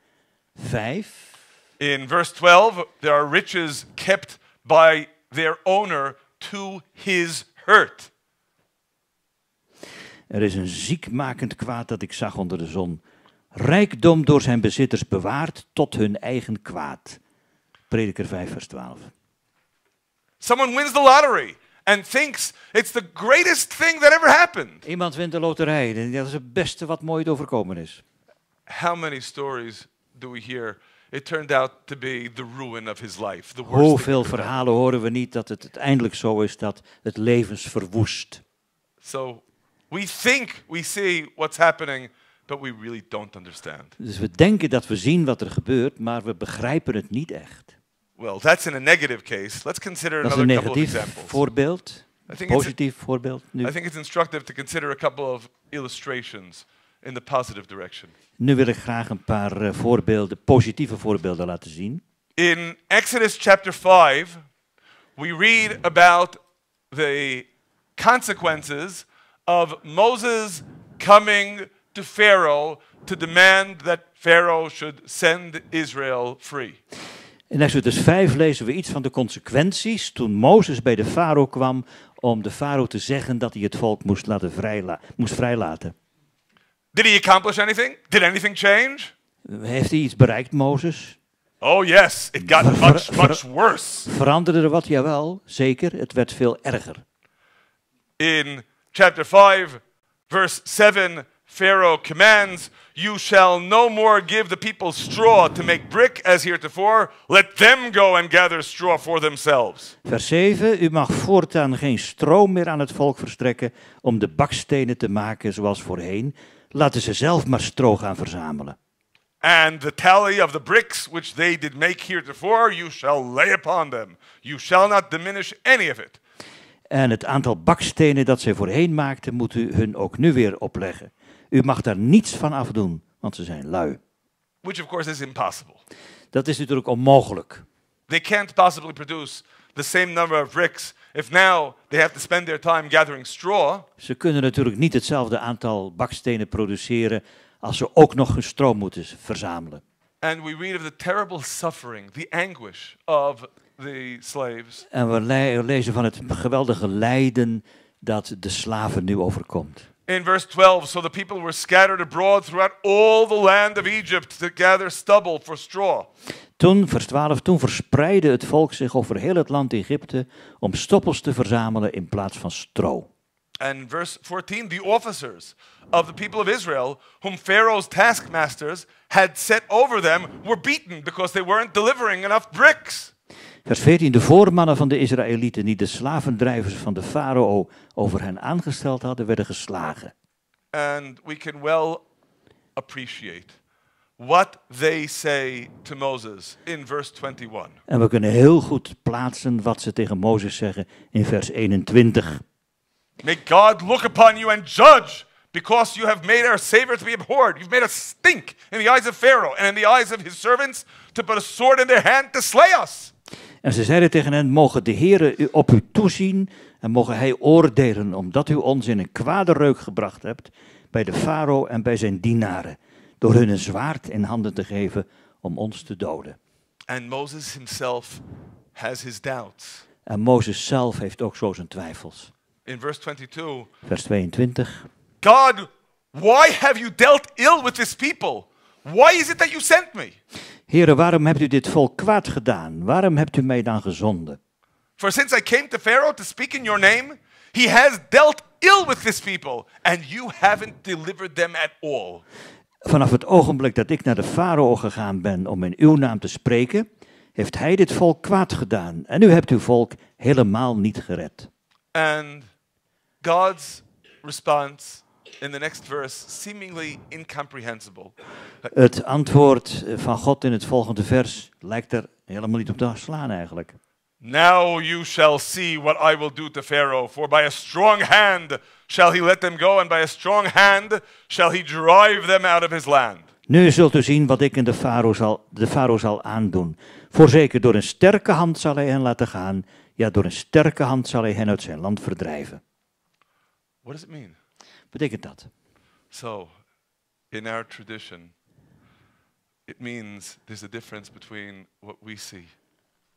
Speaker 2: 5.
Speaker 1: In verse 12, there are riches kept by their owner to his hurt.
Speaker 2: Er is een ziekmakend kwaad dat ik zag onder de zon. Rijkdom door zijn bezitters bewaard tot hun eigen kwaad. Prediker 5, vers 12.
Speaker 1: Someone wins the lottery and thinks it's the greatest thing that ever happened.
Speaker 2: Iemand wint de loterij en dat is het beste wat mooit overkomen is.
Speaker 1: How many stories do we hear? It turned out to be the ruin of his life. The worst
Speaker 2: Hoeveel verhalen horen we niet dat het uiteindelijk zo is dat het levens verwoest.
Speaker 1: So we think we see what's happening, but we really don't understand.
Speaker 2: Dus we denken dat we zien wat er gebeurt, maar we begrijpen het niet echt.
Speaker 1: Well, that's in a negative case. Let's consider
Speaker 2: Dat is een
Speaker 1: another couple of examples.
Speaker 2: voorbeeld.
Speaker 1: I think,
Speaker 2: Positief voorbeeld nu.
Speaker 1: I think it's instructive to consider a couple of illustrations in the positive direction.
Speaker 2: Nu wil ik graag een paar eh, voorbeelden, positieve voorbeelden laten zien.
Speaker 1: In Exodus chapter 5, we read about the consequences of Moses coming to Pharaoh to demand that Pharaoh should send Israel free.
Speaker 2: In Exodus 5 lezen we iets van de consequenties toen Mozes bij de farao kwam om de farao te zeggen dat hij het volk moest, laten vrijla moest vrijlaten.
Speaker 1: Did he accomplish anything? Did anything change?
Speaker 2: Heeft hij iets bereikt, Mozes?
Speaker 1: Oh, yes, it got
Speaker 2: Ver-
Speaker 1: much, much worse.
Speaker 2: Veranderde er wat? Jawel, zeker. Het werd veel erger.
Speaker 1: In chapter 5, verse 7, Pharaoh commands, You shall no more give the people straw to make brick as heretofore. Let them go and gather straw for themselves.
Speaker 2: Vers 7. U mag voortaan geen stroom meer aan het volk verstrekken om de bakstenen te maken zoals voorheen. Laten ze zelf maar stro gaan verzamelen.
Speaker 1: And the tally of the bricks which they did make heretofore, you shall lay upon them. You shall not diminish any of it.
Speaker 2: En het aantal bakstenen dat zij voorheen maakten, moet u hun ook nu weer opleggen. U mag daar niets van afdoen, want ze zijn lui.
Speaker 1: Which, of course, is impossible.
Speaker 2: Dat is natuurlijk onmogelijk.
Speaker 1: They can't possibly produce the same number of bricks if now they have to spend their time gathering straw.
Speaker 2: Ze kunnen natuurlijk niet hetzelfde aantal bakstenen produceren als ze ook nog hun stroom moeten verzamelen.
Speaker 1: And we read of the terrible suffering, the anguish of the slaves.
Speaker 2: En we le- lezen van het geweldige lijden dat de slaven nu overkomt.
Speaker 1: In verse 12, so the people were scattered abroad throughout all the land of Egypt to gather stubble for straw.
Speaker 2: Toen, vers 12, toen verspreidde het volk zich over heel het land Egypte om stoppels te verzamelen in plaats van stro.
Speaker 1: And verse 14, the officers of the people of Israel, whom Pharaoh's taskmasters had set over them, were beaten because they weren't delivering enough bricks.
Speaker 2: Vers 14, de voormannen van de Israëlieten die de slavendrijvers van de farao over hen aangesteld hadden, werden geslagen.
Speaker 1: And we can well appreciate what they say to Moses in verse 21.
Speaker 2: En we kunnen heel goed plaatsen wat ze tegen Mozes zeggen in vers 21.
Speaker 1: May God look upon you and judge, because you have made our Savior to be abhorred. You've made us stink in the eyes of Pharaoh and in the eyes of his servants to put a sword in their hand to slay us.
Speaker 2: En ze zeiden tegen hen, mogen de Heere u op u toezien en mogen hij oordelen, omdat u ons in een kwade reuk gebracht hebt bij de farao en bij zijn dienaren, door hun een zwaard in handen te geven om ons te doden.
Speaker 1: And Moses himself has his doubts.
Speaker 2: En Mozes zelf heeft ook zo zijn twijfels.
Speaker 1: In verse 22,
Speaker 2: Vers 22.
Speaker 1: God, why have you dealt ill with this people? Why is it that you sent me?
Speaker 2: Heere, waarom hebt u dit volk kwaad gedaan? Waarom hebt u mij dan gezonden?
Speaker 1: For since I came to Pharaoh to speak in your name, he has dealt ill with this people, and you haven't delivered them at all.
Speaker 2: Vanaf het ogenblik dat ik naar de farao gegaan ben om in uw naam te spreken, heeft hij dit volk kwaad gedaan. En u hebt uw volk helemaal niet gered.
Speaker 1: And God's response in the next verse, seemingly incomprehensible.
Speaker 2: Het antwoord van God in het volgende vers lijkt er helemaal niet op te slaan eigenlijk.
Speaker 1: Now you shall see what I will do to Pharaoh, for by a strong hand shall he let them go, and by a strong hand shall he drive them out of his land.
Speaker 2: Nu zult u zien wat ik in de farao zal, de farao zal aandoen. Voorzeker door een sterke hand zal hij hen laten gaan. Ja, door een sterke hand zal hij hen uit zijn land verdrijven.
Speaker 1: What does it mean?
Speaker 2: Betekent dat?
Speaker 1: So, in our tradition, it means there's a difference between what we see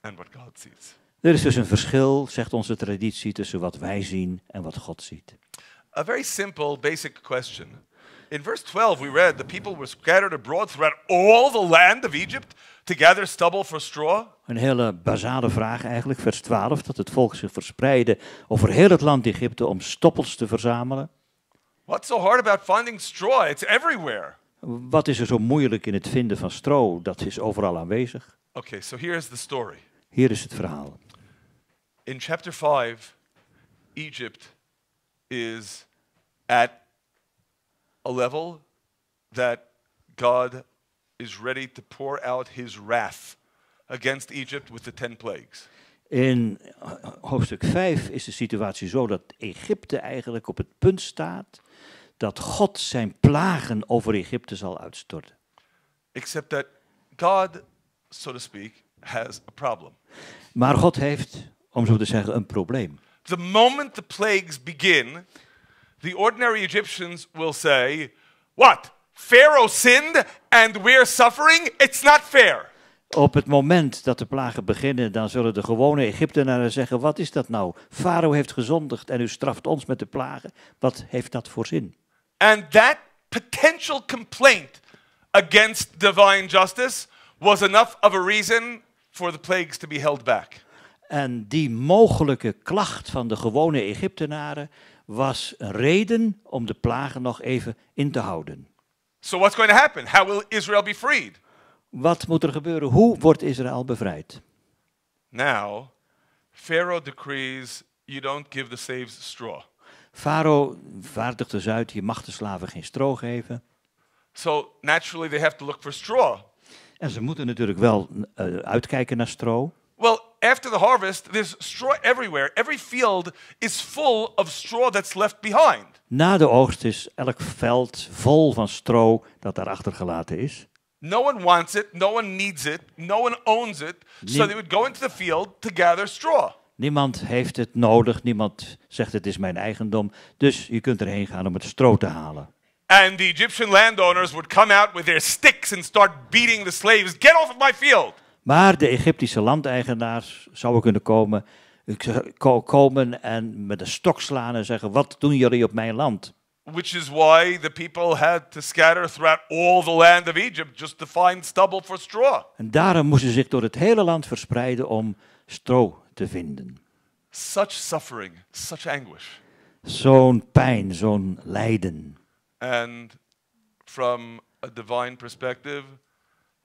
Speaker 1: and what God sees.
Speaker 2: Er is dus een verschil, zegt onze traditie, tussen wat wij zien en wat God ziet.
Speaker 1: a very simple, basic question. In verse 12, we read the people were scattered abroad throughout all the land of Egypt to gather stubble for straw.
Speaker 2: Een hele basale vraag eigenlijk, vers 12, dat het volk zich verspreidde over heel het land Egypte om stoppels te verzamelen.
Speaker 1: What's so hard about finding straw? It's everywhere.
Speaker 2: Wat is er zo moeilijk in het vinden van stro? Dat is overal aanwezig.
Speaker 1: Okay, so here's the story.
Speaker 2: Hier is het verhaal.
Speaker 1: In chapter 5, Egypt is at a level that God is ready to pour out his wrath against Egypt with the 10 plagues.
Speaker 2: In hoofdstuk 5 is de situatie zo dat Egypte eigenlijk op het punt staat dat God zijn plagen over Egypte zal uitstorten.
Speaker 1: Except that God, so to speak, has a problem.
Speaker 2: Maar God heeft, om zo te zeggen, een probleem.
Speaker 1: The moment the plagues begin, the ordinary Egyptians will say, What? Pharaoh sinned and we're suffering? It's not fair.
Speaker 2: Op het moment dat de plagen beginnen, dan zullen de gewone Egyptenaren zeggen: Wat is dat nou? Farao heeft gezondigd en u straft ons met de plagen. Wat heeft dat voor zin?
Speaker 1: And that potential complaint against divine justice was enough of a reason for the plagues to be held back.
Speaker 2: En die mogelijke klacht van de gewone Egyptenaren was een reden om de plagen nog even in te houden.
Speaker 1: So, what's going to happen? How will Israel be freed?
Speaker 2: Wat moet er gebeuren? Hoe wordt Israël bevrijd?
Speaker 1: Now, Pharaoh decrees you don't give the slaves straw.
Speaker 2: Farao vaardigt dus uit: je mag de slaven geen stro geven.
Speaker 1: So, naturally, they have to look for straw.
Speaker 2: En ze moeten natuurlijk wel eh, uitkijken naar stro.
Speaker 1: Well, after the harvest, there's straw everywhere. Every field is full of straw that's left behind.
Speaker 2: Na de oogst is elk veld vol van stro dat daar achtergelaten is.
Speaker 1: No one wants it, no one needs it, no one owns it. So they would go into the field to gather straw.
Speaker 2: Niemand heeft het nodig, niemand zegt het is mijn eigendom. Dus je kunt erheen gaan om het stro te halen.
Speaker 1: And the Egyptian landowners would come out with their sticks and start beating the slaves. Get off of my field!
Speaker 2: Maar de Egyptische landeigenaars zouden kunnen komen, ko- komen en met een stok slaan en zeggen: Wat doen jullie op mijn land?
Speaker 1: Which is why the people had to scatter throughout all the land of Egypt just to find stubble for straw.
Speaker 2: En daarom moesten ze zich door het hele land verspreiden om stro te vinden.
Speaker 1: Such suffering, such anguish.
Speaker 2: Zo'n pijn, zo'n lijden.
Speaker 1: And from a divine perspective,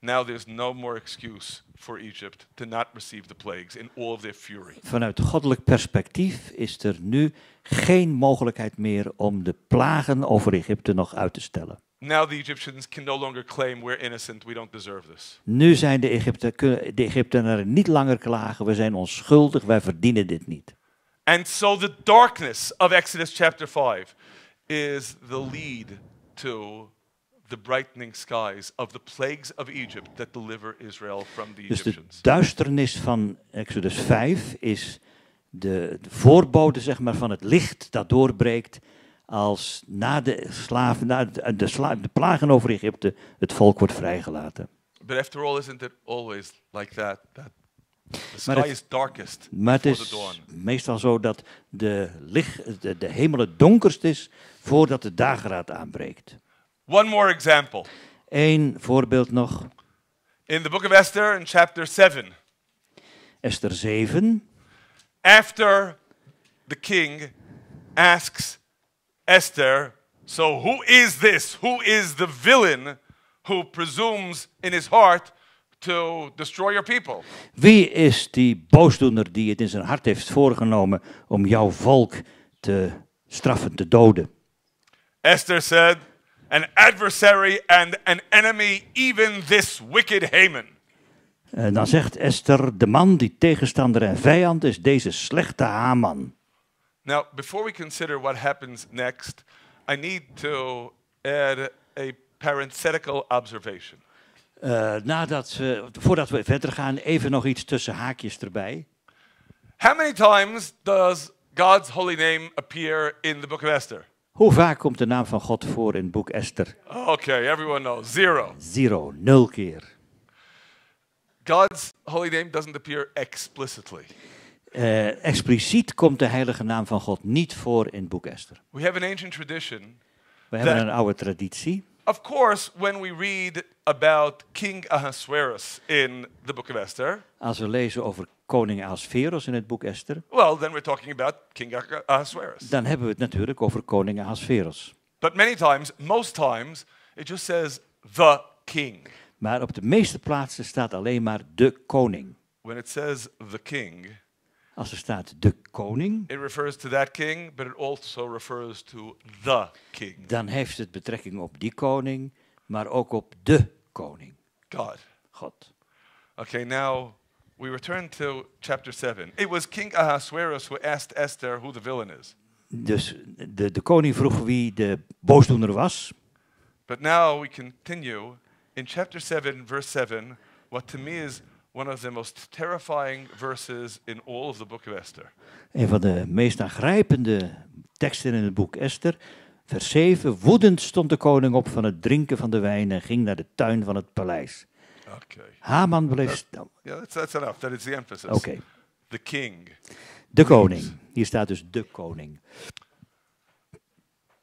Speaker 1: now there's no more excuse for Egypt to not receive the plagues in all of their fury.
Speaker 2: Vanuit goddelijk perspectief is er nu geen mogelijkheid meer om de plagen over Egypte nog uit te stellen.
Speaker 1: Now the Egyptians can no longer claim we're innocent, we don't deserve this.
Speaker 2: Nu zijn de, Egypte, kunnen de Egyptenaren niet langer klagen, we zijn onschuldig, wij verdienen dit niet.
Speaker 1: And so the darkness of Exodus chapter 5 is the lead to the brightening skies of the plagues of Egypt that deliver Israel from the
Speaker 2: Dus de
Speaker 1: Egyptians.
Speaker 2: duisternis van Exodus 5 is de, de voorbode zeg maar, van het licht dat doorbreekt als na de, slaven, na de, de, sla- de plagen over Egypte het volk wordt vrijgelaten.
Speaker 1: But after all, isn't it always like that? That the
Speaker 2: Maar
Speaker 1: sky
Speaker 2: het-
Speaker 1: is darkest
Speaker 2: Maar het is meestal zo dat de, licht, de, de hemel het donkerst is voordat de dageraad aanbreekt.
Speaker 1: One more example.
Speaker 2: Eén voorbeeld nog.
Speaker 1: In the book of Esther, in chapter 7,
Speaker 2: Esther 7.
Speaker 1: after the king asks Esther, So who is this? Who is the villain who presumes in his heart to destroy your people?
Speaker 2: Wie is die boosdoener die het in zijn hart heeft voorgenomen om jouw volk te straffen, te doden?
Speaker 1: Esther said, An adversary and an enemy, even this wicked Haman.
Speaker 2: En dan zegt Esther, de man die tegenstander en vijand is, deze slechte Haman.
Speaker 1: Now, before we consider what happens next, I need to add a parenthetical observation.
Speaker 2: Eh, nadat we, voordat we verder gaan, even nog iets tussen haakjes erbij.
Speaker 1: How many times does God's holy name appear in the book of Esther?
Speaker 2: Hoe vaak komt de naam van God voor in het boek Esther?
Speaker 1: Okay, everyone knows. Zero.
Speaker 2: Zero, nul keer.
Speaker 1: God's holy name doesn't appear explicitly.
Speaker 2: Eh, expliciet komt de heilige naam van God niet voor in het boek Esther.
Speaker 1: We have an ancient tradition.
Speaker 2: We hebben een oude traditie.
Speaker 1: Of course, when we read about King Ahasuerus in the book of Esther,
Speaker 2: Als we lezen over koning Ahasveros in het boek Esther,
Speaker 1: well, then we're talking about King Ah- Ahasuerus.
Speaker 2: dan hebben we het natuurlijk over koning Ahasveros.
Speaker 1: But many times, most times, it just says the king.
Speaker 2: Maar op de meeste plaatsen staat alleen maar de koning.
Speaker 1: When it says the king,
Speaker 2: Als er staat de koning,
Speaker 1: it refers to that king, but it also refers to the king,
Speaker 2: dan heeft het betrekking op die koning, maar ook op de koning,
Speaker 1: God.
Speaker 2: God.
Speaker 1: Okay, now we return to chapter 7. It was King Ahasuerus who asked Esther who the villain is.
Speaker 2: Dus de, de koning vroeg wie de boosdoener was.
Speaker 1: But now we continue in chapter 7, verse 7, what to me is one of the most terrifying verses in all of the book of Esther.
Speaker 2: Een van de meest aangrijpende teksten in het boek Esther. Vers 7. Woedend stond de koning op van het drinken van de wijn en ging naar de tuin van het paleis.
Speaker 1: Okay.
Speaker 2: Haman bleef stil.
Speaker 1: Yeah, that's, that's enough. That is the emphasis.
Speaker 2: Oké,
Speaker 1: The king.
Speaker 2: de koning. Hier staat dus de koning.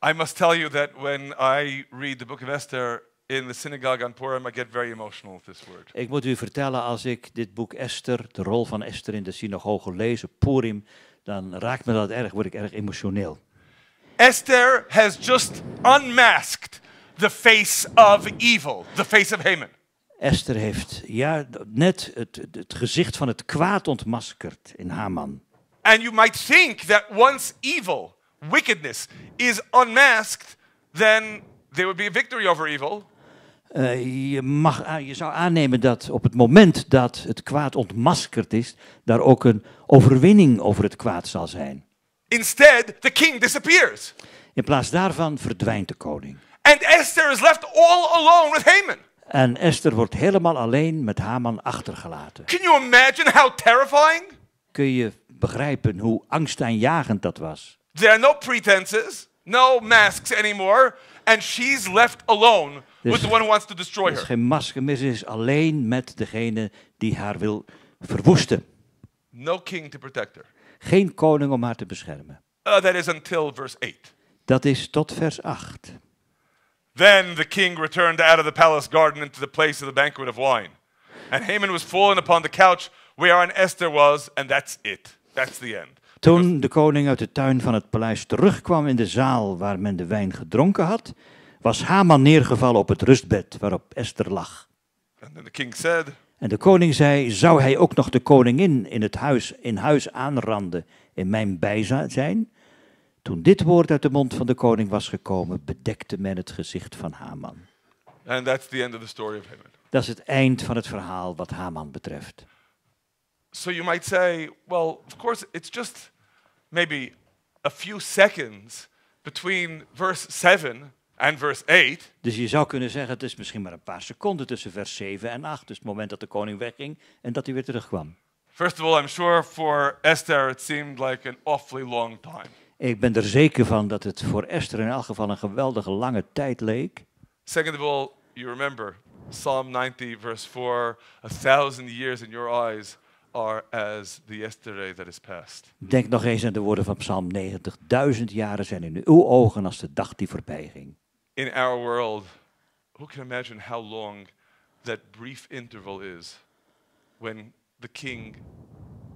Speaker 1: I must tell you that when I read the book of Esther in the synagogue on Purim, I get very emotional with this word.
Speaker 2: Ik moet u vertellen, als ik dit boek Esther, de rol van Esther in de synagoge lees, Purim, dan raakt me dat erg, word ik erg emotioneel.
Speaker 1: Esther has just unmasked the face of evil, the face of Haman.
Speaker 2: Esther heeft ja, net het, het gezicht van het kwaad ontmaskerd in Haman.
Speaker 1: And you might think that once evil, wickedness, is unmasked, then there would be a victory over evil.
Speaker 2: Eh, je, mag, a- je zou aannemen dat op het moment dat het kwaad ontmaskerd is, daar ook een overwinning over het kwaad zal zijn.
Speaker 1: Instead, the king disappears.
Speaker 2: In plaats daarvan verdwijnt de koning.
Speaker 1: And Esther is left all alone with Haman.
Speaker 2: En Esther wordt helemaal alleen met Haman achtergelaten.
Speaker 1: Can you imagine how terrifying?
Speaker 2: Kun je begrijpen hoe angstaanjagend dat was?
Speaker 1: There are no pretenses, no masks anymore, and she's left alone with
Speaker 2: Dus-
Speaker 1: the one who wants to destroy
Speaker 2: Er is
Speaker 1: her.
Speaker 2: geen masker meer, ze is alleen met degene die haar wil verwoesten.
Speaker 1: No king to protect her.
Speaker 2: Geen koning om haar te beschermen.
Speaker 1: Uh, that is until verse 8.
Speaker 2: Dat is tot vers 8.
Speaker 1: Then the king returned out of the palace garden into the place of the banquet of wine. And Haman was fallen upon the couch wherein Esther was, and that's it. That's the end.
Speaker 2: Toen de koning uit de tuin van het paleis terugkwam in de zaal waar men de wijn gedronken had, was Haman neergevallen op het rustbed waarop Esther lag.
Speaker 1: And the king said,
Speaker 2: En de koning zei, zou hij ook nog de koningin in het huis, in huis aanranden in mijn bijzijn? Toen dit woord uit de mond van de koning was gekomen, bedekte men het gezicht van Haman.
Speaker 1: and that's the end of the story of Haman.
Speaker 2: Dat is het eind van het verhaal wat Haman betreft.
Speaker 1: So you might say, well, of course, it's just maybe a few seconds between verse 7 and verse 8.
Speaker 2: Dus je zou kunnen zeggen, het is misschien maar een paar seconden tussen vers 7 en 8. Dus het moment dat de koning wegging en dat hij weer terugkwam.
Speaker 1: First of all, I'm sure for Esther it seemed like an awfully long time.
Speaker 2: Ik ben er zeker van dat het voor Esther in elk geval een geweldige lange tijd leek.
Speaker 1: Second of all, you remember Psalm 90, verse 4 A thousand years in your eyes are as the yesterday that is past.
Speaker 2: Denk nog eens aan de woorden van Psalm 90. Duizend jaren zijn in uw ogen als de dag die voorbij ging.
Speaker 1: In our world, who can imagine how long that brief interval is when the king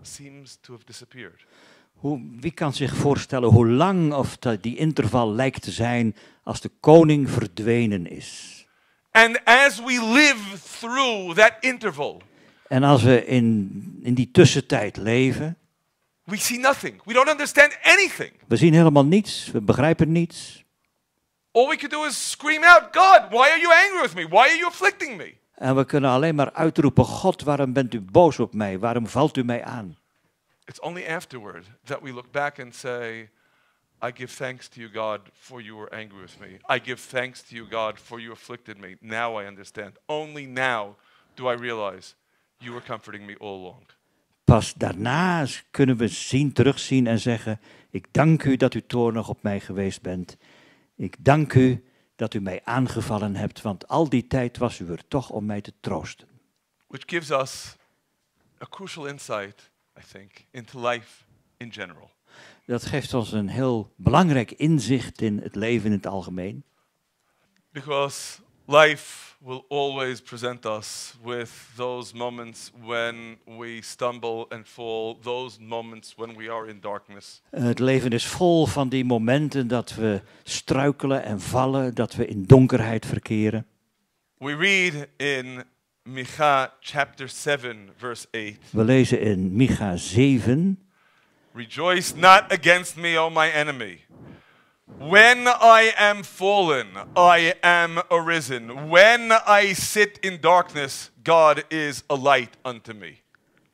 Speaker 1: seems to have disappeared?
Speaker 2: Hoe, wie kan zich voorstellen hoe lang of dat die interval lijkt te zijn als de koning verdwenen is?
Speaker 1: And as we live through that interval,
Speaker 2: En als we in, in die tussentijd leven,
Speaker 1: we see nothing. We don't understand anything.
Speaker 2: we zien helemaal niets, we begrijpen niets.
Speaker 1: All we could do is scream out, God, why are you angry with me? Why are you afflicting me?
Speaker 2: En we kunnen alleen maar uitroepen, God, waarom bent u boos op mij? Waarom valt u mij aan?
Speaker 1: It's only afterward that we look back and say, I give thanks to you, God, for you were angry with me. I give thanks to you, God, for you afflicted me. Now I understand. Only now do I realize you were comforting me all along.
Speaker 2: Pas daarna kunnen we zien, terugzien en zeggen, ik dank u dat u toornig op mij geweest bent. Ik dank u dat u mij aangevallen hebt, want al die tijd was u er toch om mij te troosten.
Speaker 1: Which gives us a crucial insight I think, into life in general.
Speaker 2: Dat geeft ons een heel belangrijk inzicht in het leven in het algemeen.
Speaker 1: Because life will always present us with those moments when we stumble and fall, those moments when we are in darkness.
Speaker 2: Het leven is vol van die momenten dat we struikelen en vallen, dat we in donkerheid verkeren.
Speaker 1: We read in Micha chapter 7, verse 8
Speaker 2: We lezen in Micha 7.
Speaker 1: Rejoice not against me, O my enemy. When I am fallen, I am arisen. When I sit in darkness, God is a light unto me.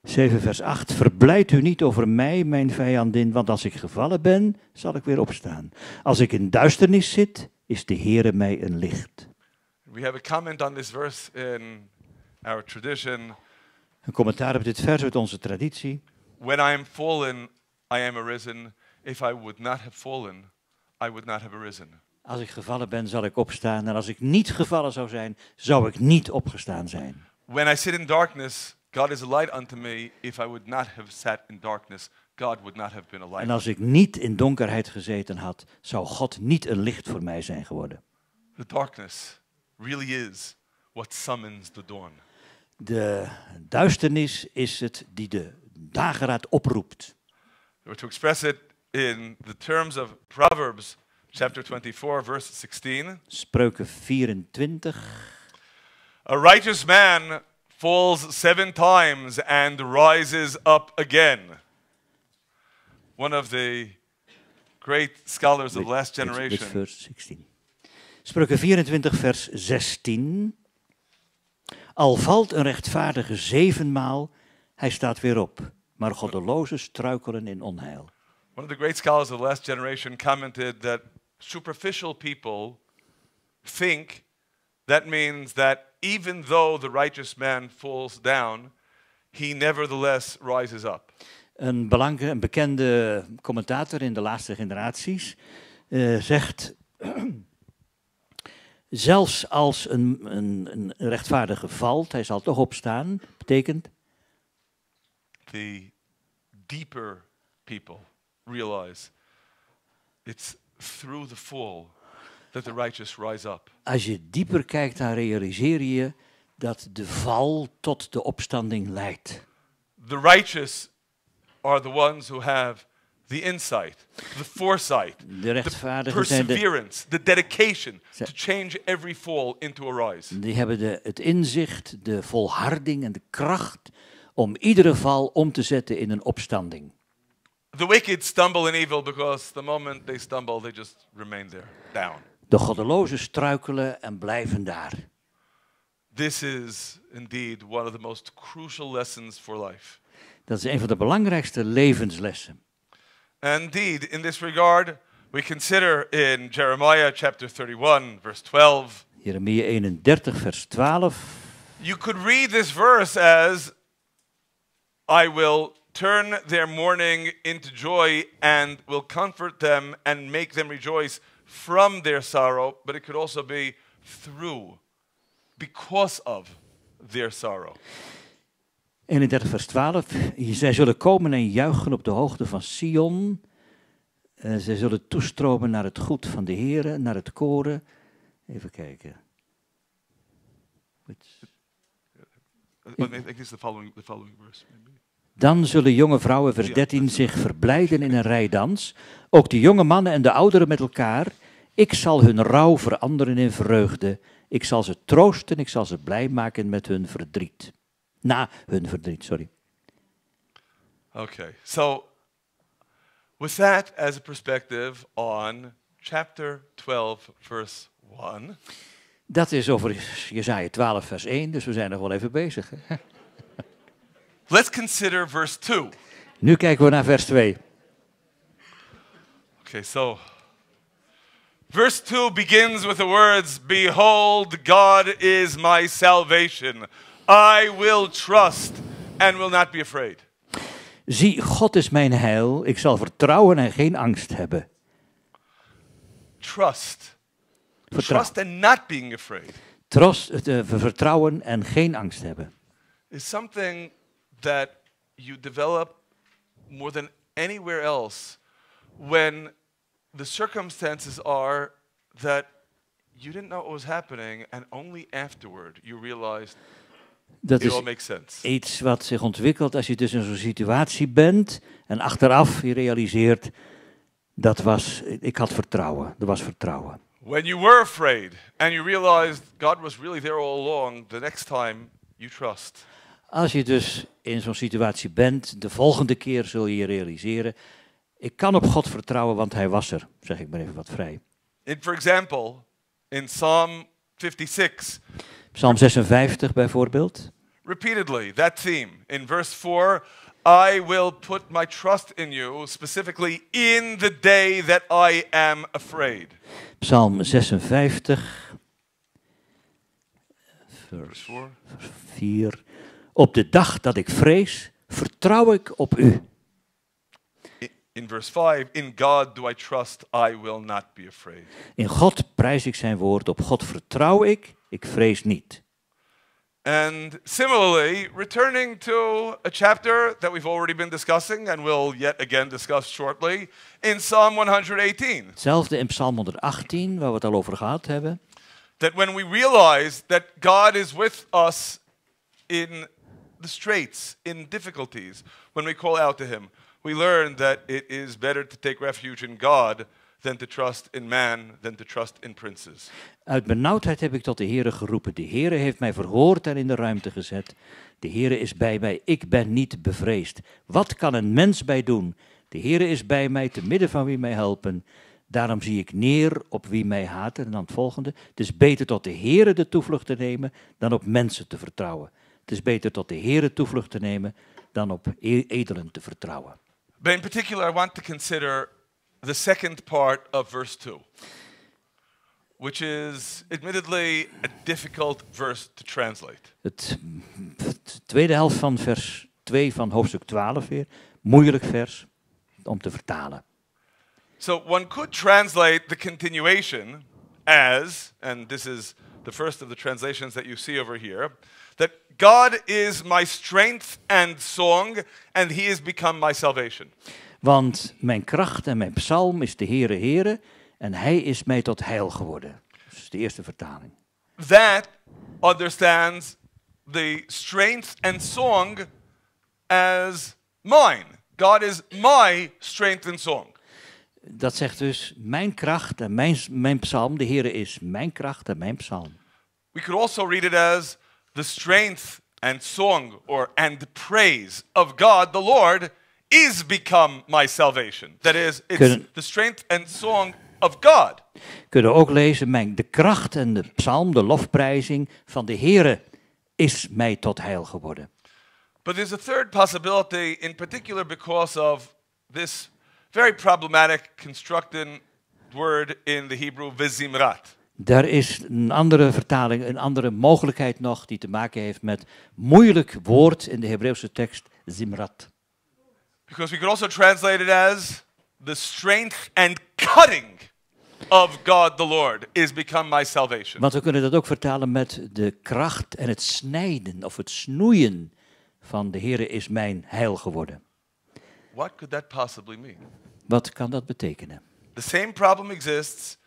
Speaker 2: 7 vers 8. Verblijd u niet over mij, mijn vijandin, want als ik gevallen ben, zal ik weer opstaan. Als ik in duisternis zit, is de Heere mij een licht.
Speaker 1: We have a comment on this verse in our tradition.
Speaker 2: Een commentaar op dit vers uit onze traditie.
Speaker 1: When I am fallen, I am arisen. If I would not have fallen, I would not have arisen.
Speaker 2: Als ik gevallen ben, zal ik opstaan. En als ik niet gevallen zou zijn, zou ik niet opgestaan zijn.
Speaker 1: When I sit in darkness, God is a light unto me. If I would not have sat in darkness, God would not have been a light.
Speaker 2: En als ik niet in donkerheid gezeten had, zou God niet een licht voor mij zijn geworden.
Speaker 1: The darkness really is what summons the dawn.
Speaker 2: De duisternis is het die de dageraad oproept.
Speaker 1: Or to express it in the terms of Proverbs chapter 24, verse 16
Speaker 2: Spreuken 24.
Speaker 1: A righteous man falls seven times and rises up again. One of the great scholars of the last generation
Speaker 2: vers 16. Spreuken 24, vers 16. Al valt een rechtvaardige zevenmaal, hij staat weer op. Maar goddelozen struikelen in onheil.
Speaker 1: One of the great scholars of the last generation commented that superficial people think that means that even though the righteous man falls down, he nevertheless rises up.
Speaker 2: Een, belangrijke, een bekende commentator in de laatste generaties eh, zegt. [CLEARS THROAT] Zelfs als een, een, een rechtvaardige valt, hij zal toch opstaan. Betekent
Speaker 1: The deeper people realize it's through the fall that the righteous rise up.
Speaker 2: Als je dieper kijkt, dan realiseer je dat de val tot de opstanding leidt.
Speaker 1: The righteous are the ones who have the insight, the foresight,
Speaker 2: De
Speaker 1: the
Speaker 2: zijn de,
Speaker 1: perseverance, the dedication to change every fall into a rise.
Speaker 2: die hebben de, het inzicht, de volharding en de kracht om iedere val om te zetten in een opstanding.
Speaker 1: The wicked stumble in evil because the moment they stumble, they just remain there, down.
Speaker 2: De goddelozen struikelen en blijven daar.
Speaker 1: This is indeed one of the most crucial lessons for life.
Speaker 2: Dat is een van de belangrijkste levenslessen.
Speaker 1: Indeed, in this regard, we consider in Jeremiah chapter 31, verse 12,
Speaker 2: Jeremia 31, vers 12.
Speaker 1: you could read this verse as I will turn their mourning into joy and will comfort them and make them rejoice from their sorrow, but it could also be through, because of their sorrow.
Speaker 2: 31, vers 12. Zij zullen komen en juichen op de hoogte van Sion. Eh, zij zullen toestromen naar het goed van de Heer, naar het koren. Even kijken. Which-
Speaker 1: I think it's the following, the following verse, maybe.
Speaker 2: Dan zullen jonge vrouwen, vers 13, zich verblijden in een rijdans. Ook de jonge mannen en de ouderen met elkaar. Ik zal hun rouw veranderen in vreugde. Ik zal ze troosten, ik zal ze blij maken met hun verdriet. Na hun verdriet, sorry.
Speaker 1: Okay, so with that as a perspective on chapter 12, verse 1,
Speaker 2: Dat is over Jezaja 12, vers 1, dus we zijn nog wel even bezig. hè. [LAUGHS]
Speaker 1: let's consider verse 2.
Speaker 2: Nu kijken we naar vers 2.
Speaker 1: Okay, so verse 2 begins with the words Behold, God is my salvation. I will trust and will not be afraid.
Speaker 2: Zie, God is mijn heil. Ik zal vertrouwen en geen angst hebben.
Speaker 1: Trust.
Speaker 2: Vertrouw.
Speaker 1: Trust and not being afraid
Speaker 2: Trost, het, eh, vertrouwen en geen angst hebben.
Speaker 1: is something that you develop more than anywhere else when the circumstances are that you didn't know what was happening and only afterward you realized
Speaker 2: Dat
Speaker 1: it all makes sense.
Speaker 2: iets wat zich ontwikkelt als je dus in zo'n situatie bent en achteraf je realiseert, dat was, ik had vertrouwen, er was vertrouwen.
Speaker 1: When you were afraid and you realized God was really there all along, the next time you trust.
Speaker 2: Als je dus in zo'n situatie bent, de volgende keer zul je je realiseren, ik kan op God vertrouwen, want hij was er, zeg ik maar even wat vrij.
Speaker 1: In, for example, in Psalm 56,
Speaker 2: Psalm 56 bijvoorbeeld.
Speaker 1: repeatedly, that theme. In verse 4, I will put my trust in you, specifically in the day that I am afraid.
Speaker 2: Psalm 56,
Speaker 1: Verse
Speaker 2: vers
Speaker 1: 4.
Speaker 2: 4. Op de dag dat ik vrees, vertrouw ik op u.
Speaker 1: In verse 5, in God do I trust, I will not be afraid.
Speaker 2: In God prijs ik zijn woord, op God vertrouw ik, ik vrees niet.
Speaker 1: And similarly, returning to a chapter that we've already been discussing and will yet again discuss shortly, in Psalm 118,
Speaker 2: Hetzelfde in Psalm 118, waar we het al over gehad hebben.
Speaker 1: that when we realize that God is with us in the straits, in difficulties, when we call out to Him, we learn that it is better to take refuge in God than to trust in man, than to trust in princes.
Speaker 2: Uit benauwdheid heb ik tot de Heere geroepen. De Heere heeft mij verhoord en in de ruimte gezet. De Heere is bij mij, ik ben niet bevreesd. Wat kan een mens bij doen? De Heere is bij mij, te midden van wie mij helpen. Daarom zie ik neer op wie mij haten. En dan het volgende. Het is beter tot de Heere de toevlucht te nemen dan op mensen te vertrouwen. Het is beter tot de Heere toevlucht te nemen dan op e- edelen te vertrouwen.
Speaker 1: But in particular, I want to consider the second part of verse 2, which is admittedly a difficult verse to translate.
Speaker 2: Het tweede helft van vers 2 van hoofdstuk 12 weer. Moeilijk vers om te vertalen.
Speaker 1: So one could translate the continuation as, and this is the first of the translations that you see over here, that God is my strength and song, and he has become my salvation.
Speaker 2: Want mijn kracht en mijn psalm is de Heere Heere en hij is mij tot heil geworden. Dat is de eerste vertaling.
Speaker 1: That understands the strength and song as mine. God is my strength and song.
Speaker 2: Dat zegt dus mijn kracht en mijn, mijn psalm, de Heere is mijn kracht en mijn psalm.
Speaker 1: We could also read it as the strength and song or and praise of God the Lord is become my salvation. That is, it's
Speaker 2: Kunnen-
Speaker 1: the strength and song of God.
Speaker 2: Kunnen ook lezen, mijn, de kracht en de psalm, de lofprijzing van de Heere is mij tot heil geworden.
Speaker 1: But there's a third possibility, in particular because of this very problematic constructed word in the Hebrew, vizimrat.
Speaker 2: Daar is een andere vertaling, een andere mogelijkheid nog die te maken heeft met moeilijk woord in de Hebreeuwse tekst, zimrat.
Speaker 1: Because we could also translate it as the strength and cutting of God the Lord is become my salvation.
Speaker 2: Want we kunnen dat ook vertalen met de kracht en het snijden of het snoeien van de Heere is mijn heil geworden.
Speaker 1: What could that possibly mean?
Speaker 2: Wat kan dat betekenen?
Speaker 1: The same problem exists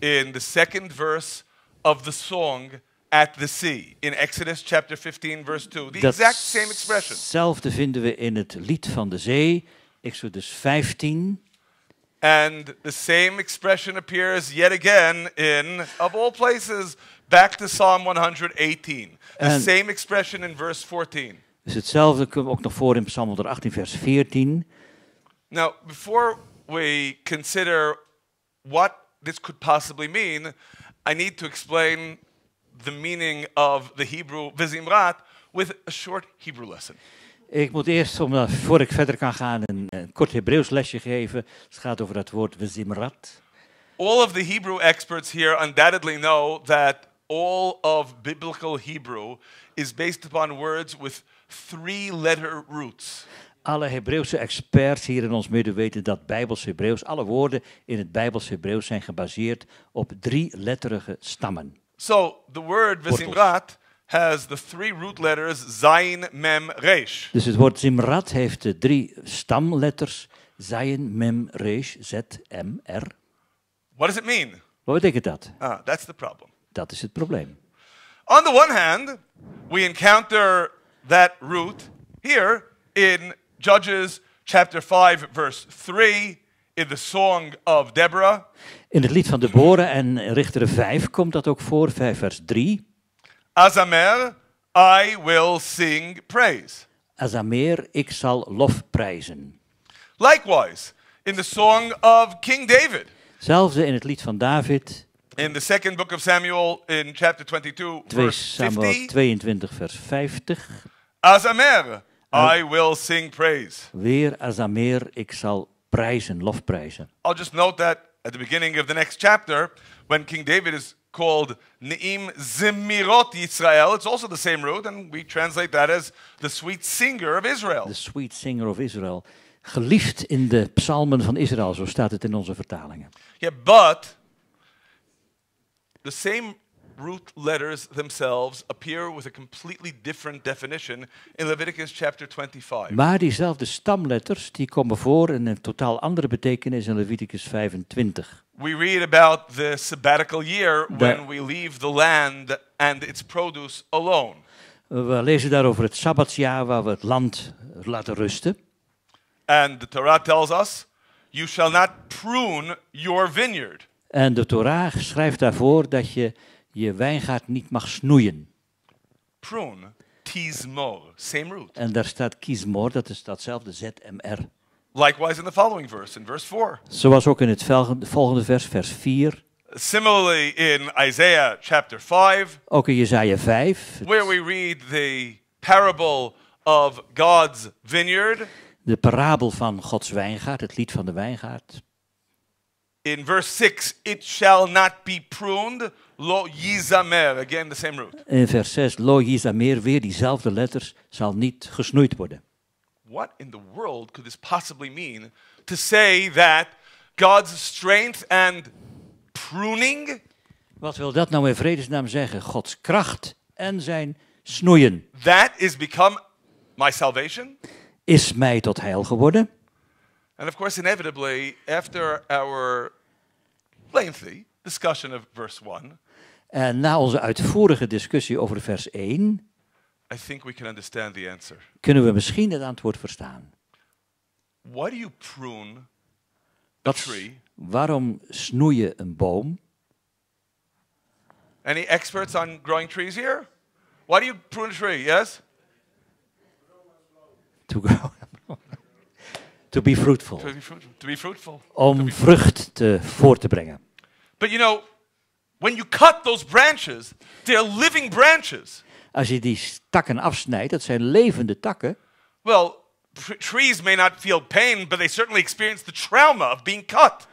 Speaker 1: in the second verse of the song at the sea in Exodus chapter 15 verse 2. The exact same expression.
Speaker 2: Hetzelfde vinden we in het lied van de zee, Exodus 15.
Speaker 1: And the same expression appears yet again in of all places back to Psalm 118. The same expression in verse 14.
Speaker 2: Dus hetzelfde we ook nog voor in Psalm 118, vers 14.
Speaker 1: Now, before we consider what this could possibly mean, I need to explain the meaning of the Hebrew vizimrat with a short Hebrew lesson.
Speaker 2: Ik moet eerst, om, eh, voor ik verder kan gaan, een, een kort Hebreeuws lesje geven. Het gaat over dat woord wezimrat.
Speaker 1: All of the Hebrew experts here undoubtedly know that all of biblical Hebrew is based upon words with three letter roots.
Speaker 2: Alle Hebreeuwse experts hier in ons midden weten dat Bijbels Hebreeuws, alle woorden in het Bijbels Hebreeuws zijn gebaseerd op drie letterige stammen.
Speaker 1: So the word has the three root letters Zayin, Mem, Resh.
Speaker 2: Dus het woord Zimrat heeft de drie stamletters Zayin, Mem, Resh, Z, M, R.
Speaker 1: What does it mean?
Speaker 2: Wat betekent dat?
Speaker 1: Ah, that's the problem.
Speaker 2: Dat is het probleem.
Speaker 1: On the one hand, we encounter that root here in Judges chapter 5, verse 3, in the Song of Deborah.
Speaker 2: In het lied van Deborah en Richteren 5 komt dat ook voor, 5 vers 3.
Speaker 1: Azamer, I will sing praise.
Speaker 2: Azamer, ik zal lof prijzen.
Speaker 1: Likewise, in the Song of King David,
Speaker 2: Zelfde in het lied van David,
Speaker 1: in the second book of Samuel, in chapter 22,
Speaker 2: 2
Speaker 1: verse
Speaker 2: Samuel
Speaker 1: 50.
Speaker 2: 22 vers 50.
Speaker 1: Azamer, I will sing praise.
Speaker 2: Weer Azamer, ik zal prijzen, lof prijzen.
Speaker 1: I'll just note that at the beginning of the next chapter, when King David is called Neim Zimirot Yisrael, it's also the same root, and we translate that as the sweet singer of Israel.
Speaker 2: The sweet singer of Israel. Geliefd in de psalmen van Israël, zo staat het in onze vertalingen.
Speaker 1: Yeah, but the same root letters themselves appear with a completely different definition in Leviticus chapter 25.
Speaker 2: Maar diezelfde stamletters die komen voor in een totaal andere betekenis in Leviticus 25.
Speaker 1: We read about the sabbatical year when we leave the land and its produce alone.
Speaker 2: We lezen daarover het Sabbatsjaar waar we het land laten rusten.
Speaker 1: And the Torah tells us, You shall not prune your vineyard.
Speaker 2: En de Torah schrijft daarvoor dat je je wijngaard niet mag snoeien.
Speaker 1: Prune, tizmor, same root.
Speaker 2: En daar staat kiesmor, dat is datzelfde ZMR.
Speaker 1: Likewise in the following verse, in verse 4.
Speaker 2: Zoals ook in het volgende vers, vers 4.
Speaker 1: Similarly in Isaiah chapter 5,
Speaker 2: Ook in Jezaja 5,
Speaker 1: where we read the parable of God's vineyard.
Speaker 2: de parabel van Gods wijngaard, het lied van de wijngaard.
Speaker 1: In verse 6, it shall not be pruned, lo yizamer. Again, the same root.
Speaker 2: In vers 6, lo Yizamer, weer diezelfde letters, zal niet gesnoeid worden.
Speaker 1: What in the world could this possibly mean to say that God's strength and pruning,
Speaker 2: Wat wil dat nou in vredesnaam zeggen? Gods kracht en zijn snoeien
Speaker 1: that is become my salvation?
Speaker 2: is mij tot heil geworden.
Speaker 1: And of course, inevitably, after our lengthy discussion of verse 1,
Speaker 2: En na onze uitvoerige discussie over vers 1
Speaker 1: I think we can understand the answer.
Speaker 2: kunnen we misschien het antwoord verstaan.
Speaker 1: Why do you prune a
Speaker 2: Wat,
Speaker 1: tree?
Speaker 2: waarom snoei je een boom?
Speaker 1: Any experts on growing trees here? Why do you prune a tree? Yes?
Speaker 2: To, grow, to be fruitful.
Speaker 1: To be, fruit, to be fruitful.
Speaker 2: Om vrucht te, voor te brengen.
Speaker 1: But you know, when you cut those branches, they're living branches.
Speaker 2: Als je die takken afsnijdt, dat zijn levende takken.
Speaker 1: Well, tr- trees may not feel pain, but they certainly experience the trauma of being cut.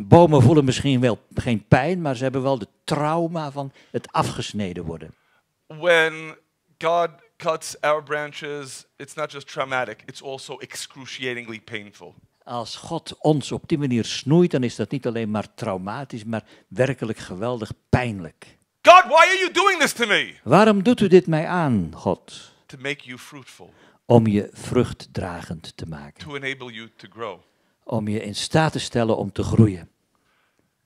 Speaker 2: Bomen voelen misschien wel geen pijn, maar ze hebben wel de trauma van het afgesneden worden.
Speaker 1: When God cuts our branches, it's not just traumatic, it's also excruciatingly painful.
Speaker 2: Als God ons op die manier snoeit, dan is dat niet alleen maar traumatisch, maar werkelijk geweldig pijnlijk.
Speaker 1: God, why are you doing this to me?
Speaker 2: Waarom doet u dit mij aan, God?
Speaker 1: To make you fruitful,
Speaker 2: Om je vruchtdragend te maken.
Speaker 1: to enable you to grow.
Speaker 2: Om je in staat te stellen om te groeien.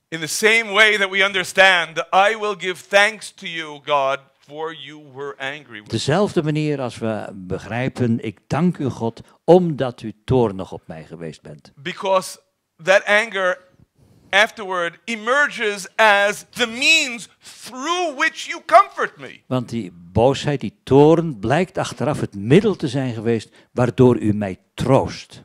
Speaker 1: In the same way that we understand, I will give thanks to you, God, for you were angry.
Speaker 2: Dezelfde manier als we begrijpen, ik dank u God, omdat u toornig op mij geweest bent.
Speaker 1: Because that anger afterward emerges as the means through which you comfort me.
Speaker 2: Want die boosheid, die toorn, blijkt achteraf het middel te zijn geweest waardoor u mij troost.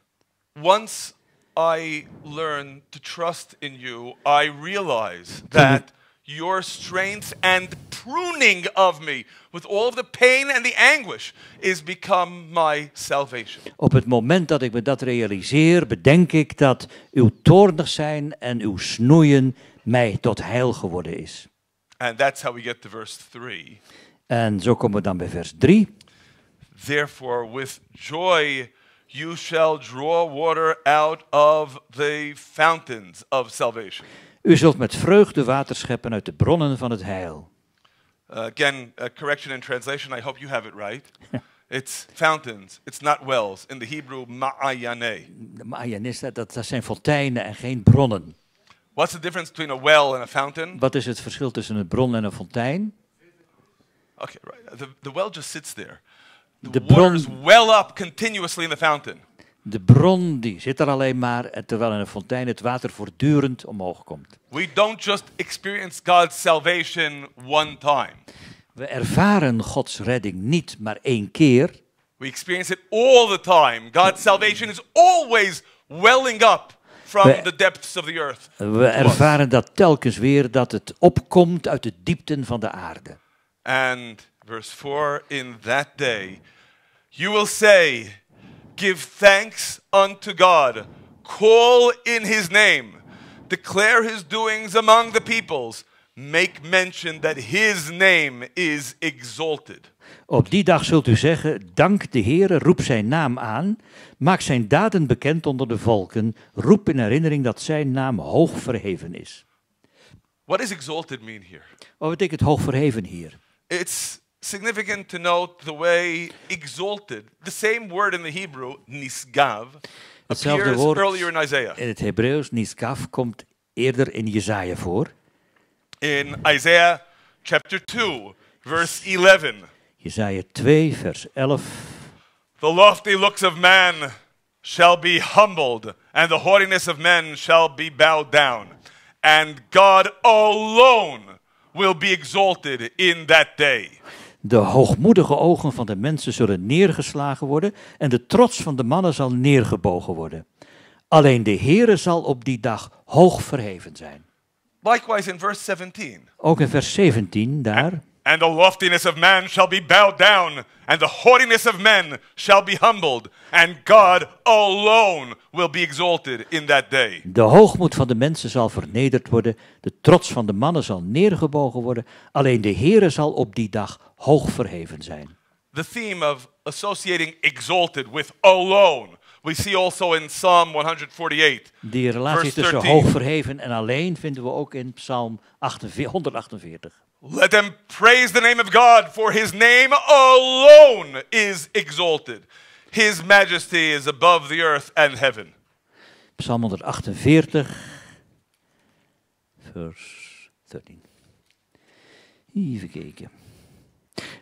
Speaker 1: Once I learn to trust in you, I realize that your strength and pruning of me with all of the pain and the anguish is become my salvation.
Speaker 2: Op het moment dat ik me dat realiseer, bedenk ik dat uw toornig zijn en uw snoeien mij tot heil geworden is.
Speaker 1: And that's how we get to verse 3.
Speaker 2: En zo komen we dan bij vers 3.
Speaker 1: Therefore, with joy you shall draw water out of the fountains of salvation.
Speaker 2: U zult met vreugde water scheppen uit de bronnen van het heil.
Speaker 1: Uh, again, uh, correction and translation. I hope you have it right. [LAUGHS] it's fountains. It's not wells. In the Hebrew, ma'ayane.
Speaker 2: Mayanisten, dat, dat zijn fonteinen en geen bronnen.
Speaker 1: What's the difference between a well and a fountain?
Speaker 2: Wat is het verschil tussen een bron en een fontein?
Speaker 1: Okay, right. The, the well just sits there. The, waters
Speaker 2: bron-
Speaker 1: well up continuously in the fountain.
Speaker 2: De bron die zit er alleen maar, terwijl in een fontein het water voortdurend omhoog komt.
Speaker 1: We don't just experience God's salvation one time.
Speaker 2: We ervaren Gods redding niet maar één keer.
Speaker 1: We experience it all the time. God's salvation is always welling up from
Speaker 2: We-
Speaker 1: the depths of the earth.
Speaker 2: We ervaren dat telkens weer dat het opkomt uit de diepten van de aarde.
Speaker 1: And verse 4 In that day you will say, Give thanks unto God, call in his name, declare his doings among the peoples, make mention that his name is exalted.
Speaker 2: Op die dag zult u zeggen, dank de Heere, roep zijn naam aan, maak zijn daden bekend onder de volken, roep in herinnering dat zijn naam hoog verheven is.
Speaker 1: What does exalted mean here?
Speaker 2: Wat betekent hoog verheven hier?
Speaker 1: It's significant to note the way exalted, the same word in the Hebrew, nisgav, appears
Speaker 2: woord
Speaker 1: earlier in Isaiah.
Speaker 2: in het Hebreeuws, niskaf, komt eerder in Jezaja voor.
Speaker 1: In Isaiah chapter 2, verse 11.
Speaker 2: Jezaja 2, vers 11.
Speaker 1: The lofty looks of man shall be humbled, and the haughtiness of men shall be bowed down. And God alone will be exalted in that day.
Speaker 2: De hoogmoedige ogen van de mensen zullen neergeslagen worden en de trots van de mannen zal neergebogen worden. Alleen de Heere zal op die dag hoog verheven zijn.
Speaker 1: Likewise in verse 17.
Speaker 2: Ook in vers 17 daar.
Speaker 1: And the loftiness of man shall be bowed down, and the haughtiness of men shall be humbled, and God alone will be exalted in that day.
Speaker 2: De hoogmoed van de mensen zal vernederd worden, de trots van de mannen zal neergebogen worden. Alleen de Heere zal op die dag hoog verheven zijn.
Speaker 1: The theme of associating exalted with alone, we see also in Psalm 148.
Speaker 2: Die relatie tussen
Speaker 1: 13.
Speaker 2: hoog verheven en alleen vinden we ook in Psalm 48 148.
Speaker 1: Let them praise the name of God, for his name alone is exalted. His majesty is above the earth and heaven.
Speaker 2: Psalm 148, vers 13. Even kijken.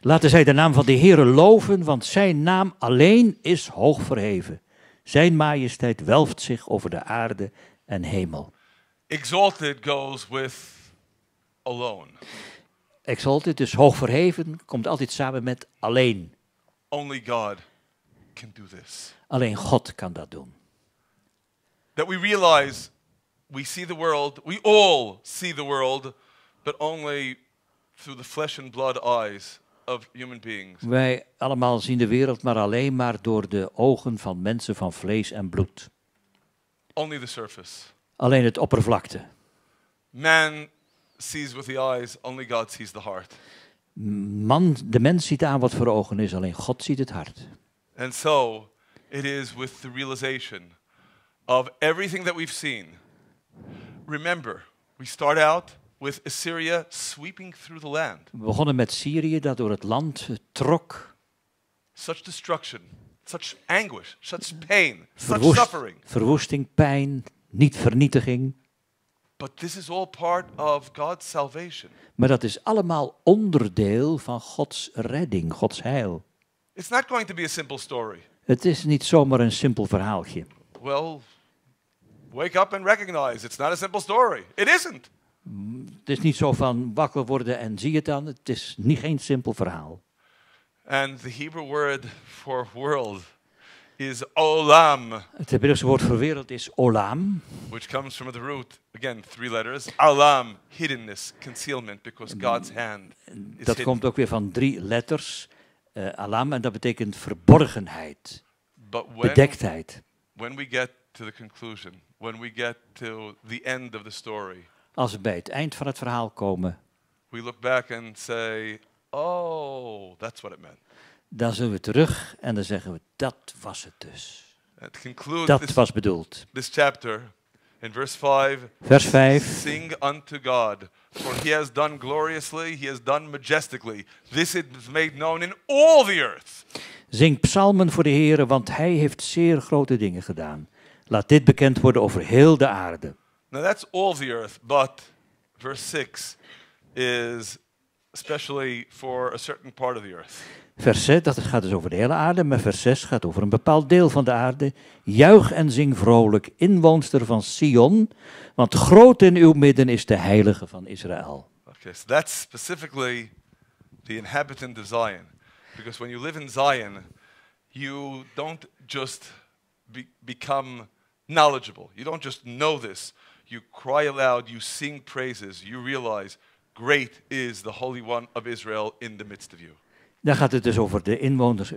Speaker 2: Laten zij de naam van de Heere loven, want zijn naam alleen is hoog verheven. Zijn majesteit welft zich over de aarde en hemel.
Speaker 1: Exalted goes with alone.
Speaker 2: Exalted, dus hoog verheven, komt altijd samen met alleen.
Speaker 1: Only God can do this.
Speaker 2: Alleen God kan dat doen.
Speaker 1: That we realize we see the world, we all see the world, but only through the flesh and blood eyes of human beings.
Speaker 2: Wij allemaal zien de wereld maar alleen maar door de ogen van mensen van vlees en bloed.
Speaker 1: Only the surface.
Speaker 2: Alleen het oppervlakte.
Speaker 1: Man sees with the eyes, only God sees the heart.
Speaker 2: Man, de mens ziet aan wat voor ogen is, alleen God ziet het hart.
Speaker 1: And so it is with the realization of everything that we've seen. Remember, we start out with Assyria sweeping through the land.
Speaker 2: We begonnen met Syrië dat door het land trok.
Speaker 1: Such destruction, such anguish, such pain, such
Speaker 2: Verwoest,
Speaker 1: suffering.
Speaker 2: verwoesting, pijn, niet vernietiging.
Speaker 1: But this is all part of God's salvation.
Speaker 2: Maar dat is allemaal onderdeel van Gods redding, Gods heil.
Speaker 1: It's not going to be a simple story.
Speaker 2: Het is niet zomaar een simpel verhaaltje.
Speaker 1: Well, wake up and recognize it's not a simple story. It isn't.
Speaker 2: Het is niet zo van wakker worden en zie het dan. Het is niet geen simpel verhaal.
Speaker 1: And the Hebrew word for world is olam.
Speaker 2: Het Hebreeuwse woord voor wereld is olam.
Speaker 1: which comes from the root, again, three letters, alam, hiddenness, concealment, because God's hand is
Speaker 2: Dat
Speaker 1: hidden.
Speaker 2: komt ook weer van drie letters. eh, alam en dat betekent verborgenheid,
Speaker 1: But when,
Speaker 2: bedektheid.
Speaker 1: when we get to the conclusion, when we get to the end of the story,
Speaker 2: Als we bij het eind van het verhaal komen,
Speaker 1: we look back and say, oh, that's what it meant.
Speaker 2: dan zullen we terug en dan zeggen we, dat was het dus. Dat
Speaker 1: this,
Speaker 2: was bedoeld.
Speaker 1: this chapter In verse 5,
Speaker 2: Vers 5.
Speaker 1: sing unto God, for he has done gloriously, he has done majestically. This is made known in all the earth.
Speaker 2: Zing psalmen voor de Heer, want Hij heeft zeer grote dingen gedaan. Laat dit bekend worden over heel de aarde.
Speaker 1: Now that's all the earth, but verse 6 is especially for a certain part of the earth.
Speaker 2: Vers 6, dat gaat dus over de hele aarde, maar vers 6 gaat over een bepaald deel van de aarde. Juich en zing vrolijk, inwoonster van Sion, want groot in uw midden is de heilige van Israël.
Speaker 1: Okay, so that's specifically the inhabitant of Zion. Because when you live in Zion, you don't just be- become knowledgeable. You don't just know this. You cry aloud, you sing praises, you realize, great is the Holy One of Israel in the midst of you.
Speaker 2: Daar gaat het dus over de inwoners,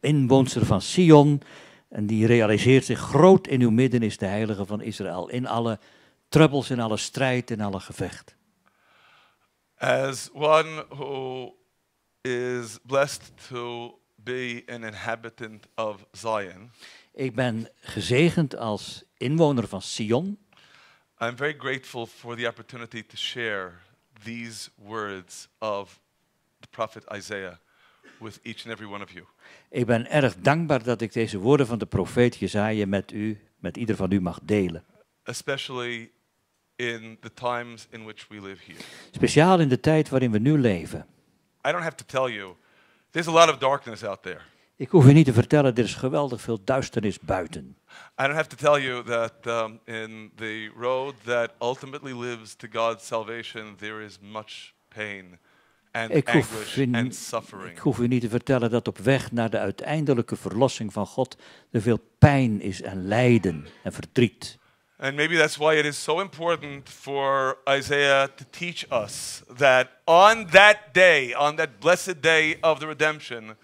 Speaker 2: inwoonster van Sion. En die realiseert zich, groot in uw midden is de heilige van Israël. In alle troubles, in alle strijd, in alle gevecht.
Speaker 1: As one who is blessed to be an inhabitant of Zion,
Speaker 2: Ik ben gezegend als inwoner van Sion.
Speaker 1: I'm very grateful for the opportunity to share these words of the prophet Isaiah with each and every one of you.
Speaker 2: Ik ben erg dankbaar dat ik deze woorden van de profeet Jezaja met u, met ieder van u mag delen.
Speaker 1: especially in the times in which we live here.
Speaker 2: Speciaal in de tijd waarin we nu leven.
Speaker 1: I don't have to tell you, there's a lot of darkness out there.
Speaker 2: Ik hoef u niet te vertellen, er is geweldig veel duisternis buiten.
Speaker 1: I don't have to tell you that um, in the road that ultimately lives to God's salvation, there is much pain and
Speaker 2: Ik hoef,
Speaker 1: anguish
Speaker 2: u,
Speaker 1: and
Speaker 2: ik
Speaker 1: suffering.
Speaker 2: hoef u niet te vertellen dat op weg naar de uiteindelijke verlossing van God er veel pijn is en lijden en verdriet.
Speaker 1: And maybe that's why it is so important for Isaiah to teach us that on that day, on that blessed day of the redemption,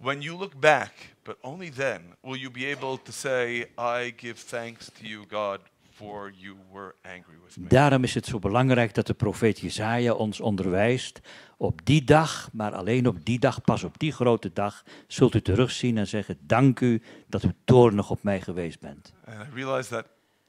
Speaker 1: when you look back, but only then will you be able to say, I give thanks to you, God, for you were angry with me.
Speaker 2: Daarom is het zo belangrijk dat de profeet Jezaja ons onderwijst. Op die dag, maar alleen op die dag, pas op die grote dag, zult u terugzien en zeggen, dank u dat u toornig op mij geweest bent.
Speaker 1: And I realize that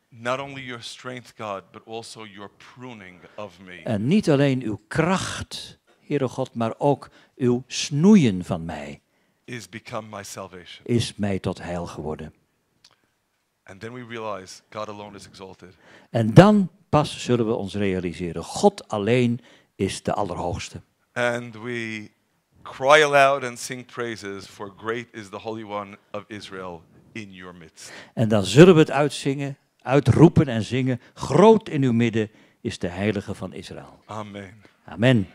Speaker 1: not only your strength, God, but also your pruning of me
Speaker 2: En niet alleen uw kracht, Heere God, maar ook uw snoeien van mij
Speaker 1: is become my salvation.
Speaker 2: is mij tot heil geworden.
Speaker 1: And then we realize God alone is exalted.
Speaker 2: En dan pas zullen we ons realiseren, God alleen is de Allerhoogste.
Speaker 1: And we cry aloud and sing praises, for great is the Holy One of Israel in your midst.
Speaker 2: En dan zullen we het uitzingen, uitroepen en zingen, groot in uw midden is de Heilige van Israël.
Speaker 1: Amen.
Speaker 2: Amen.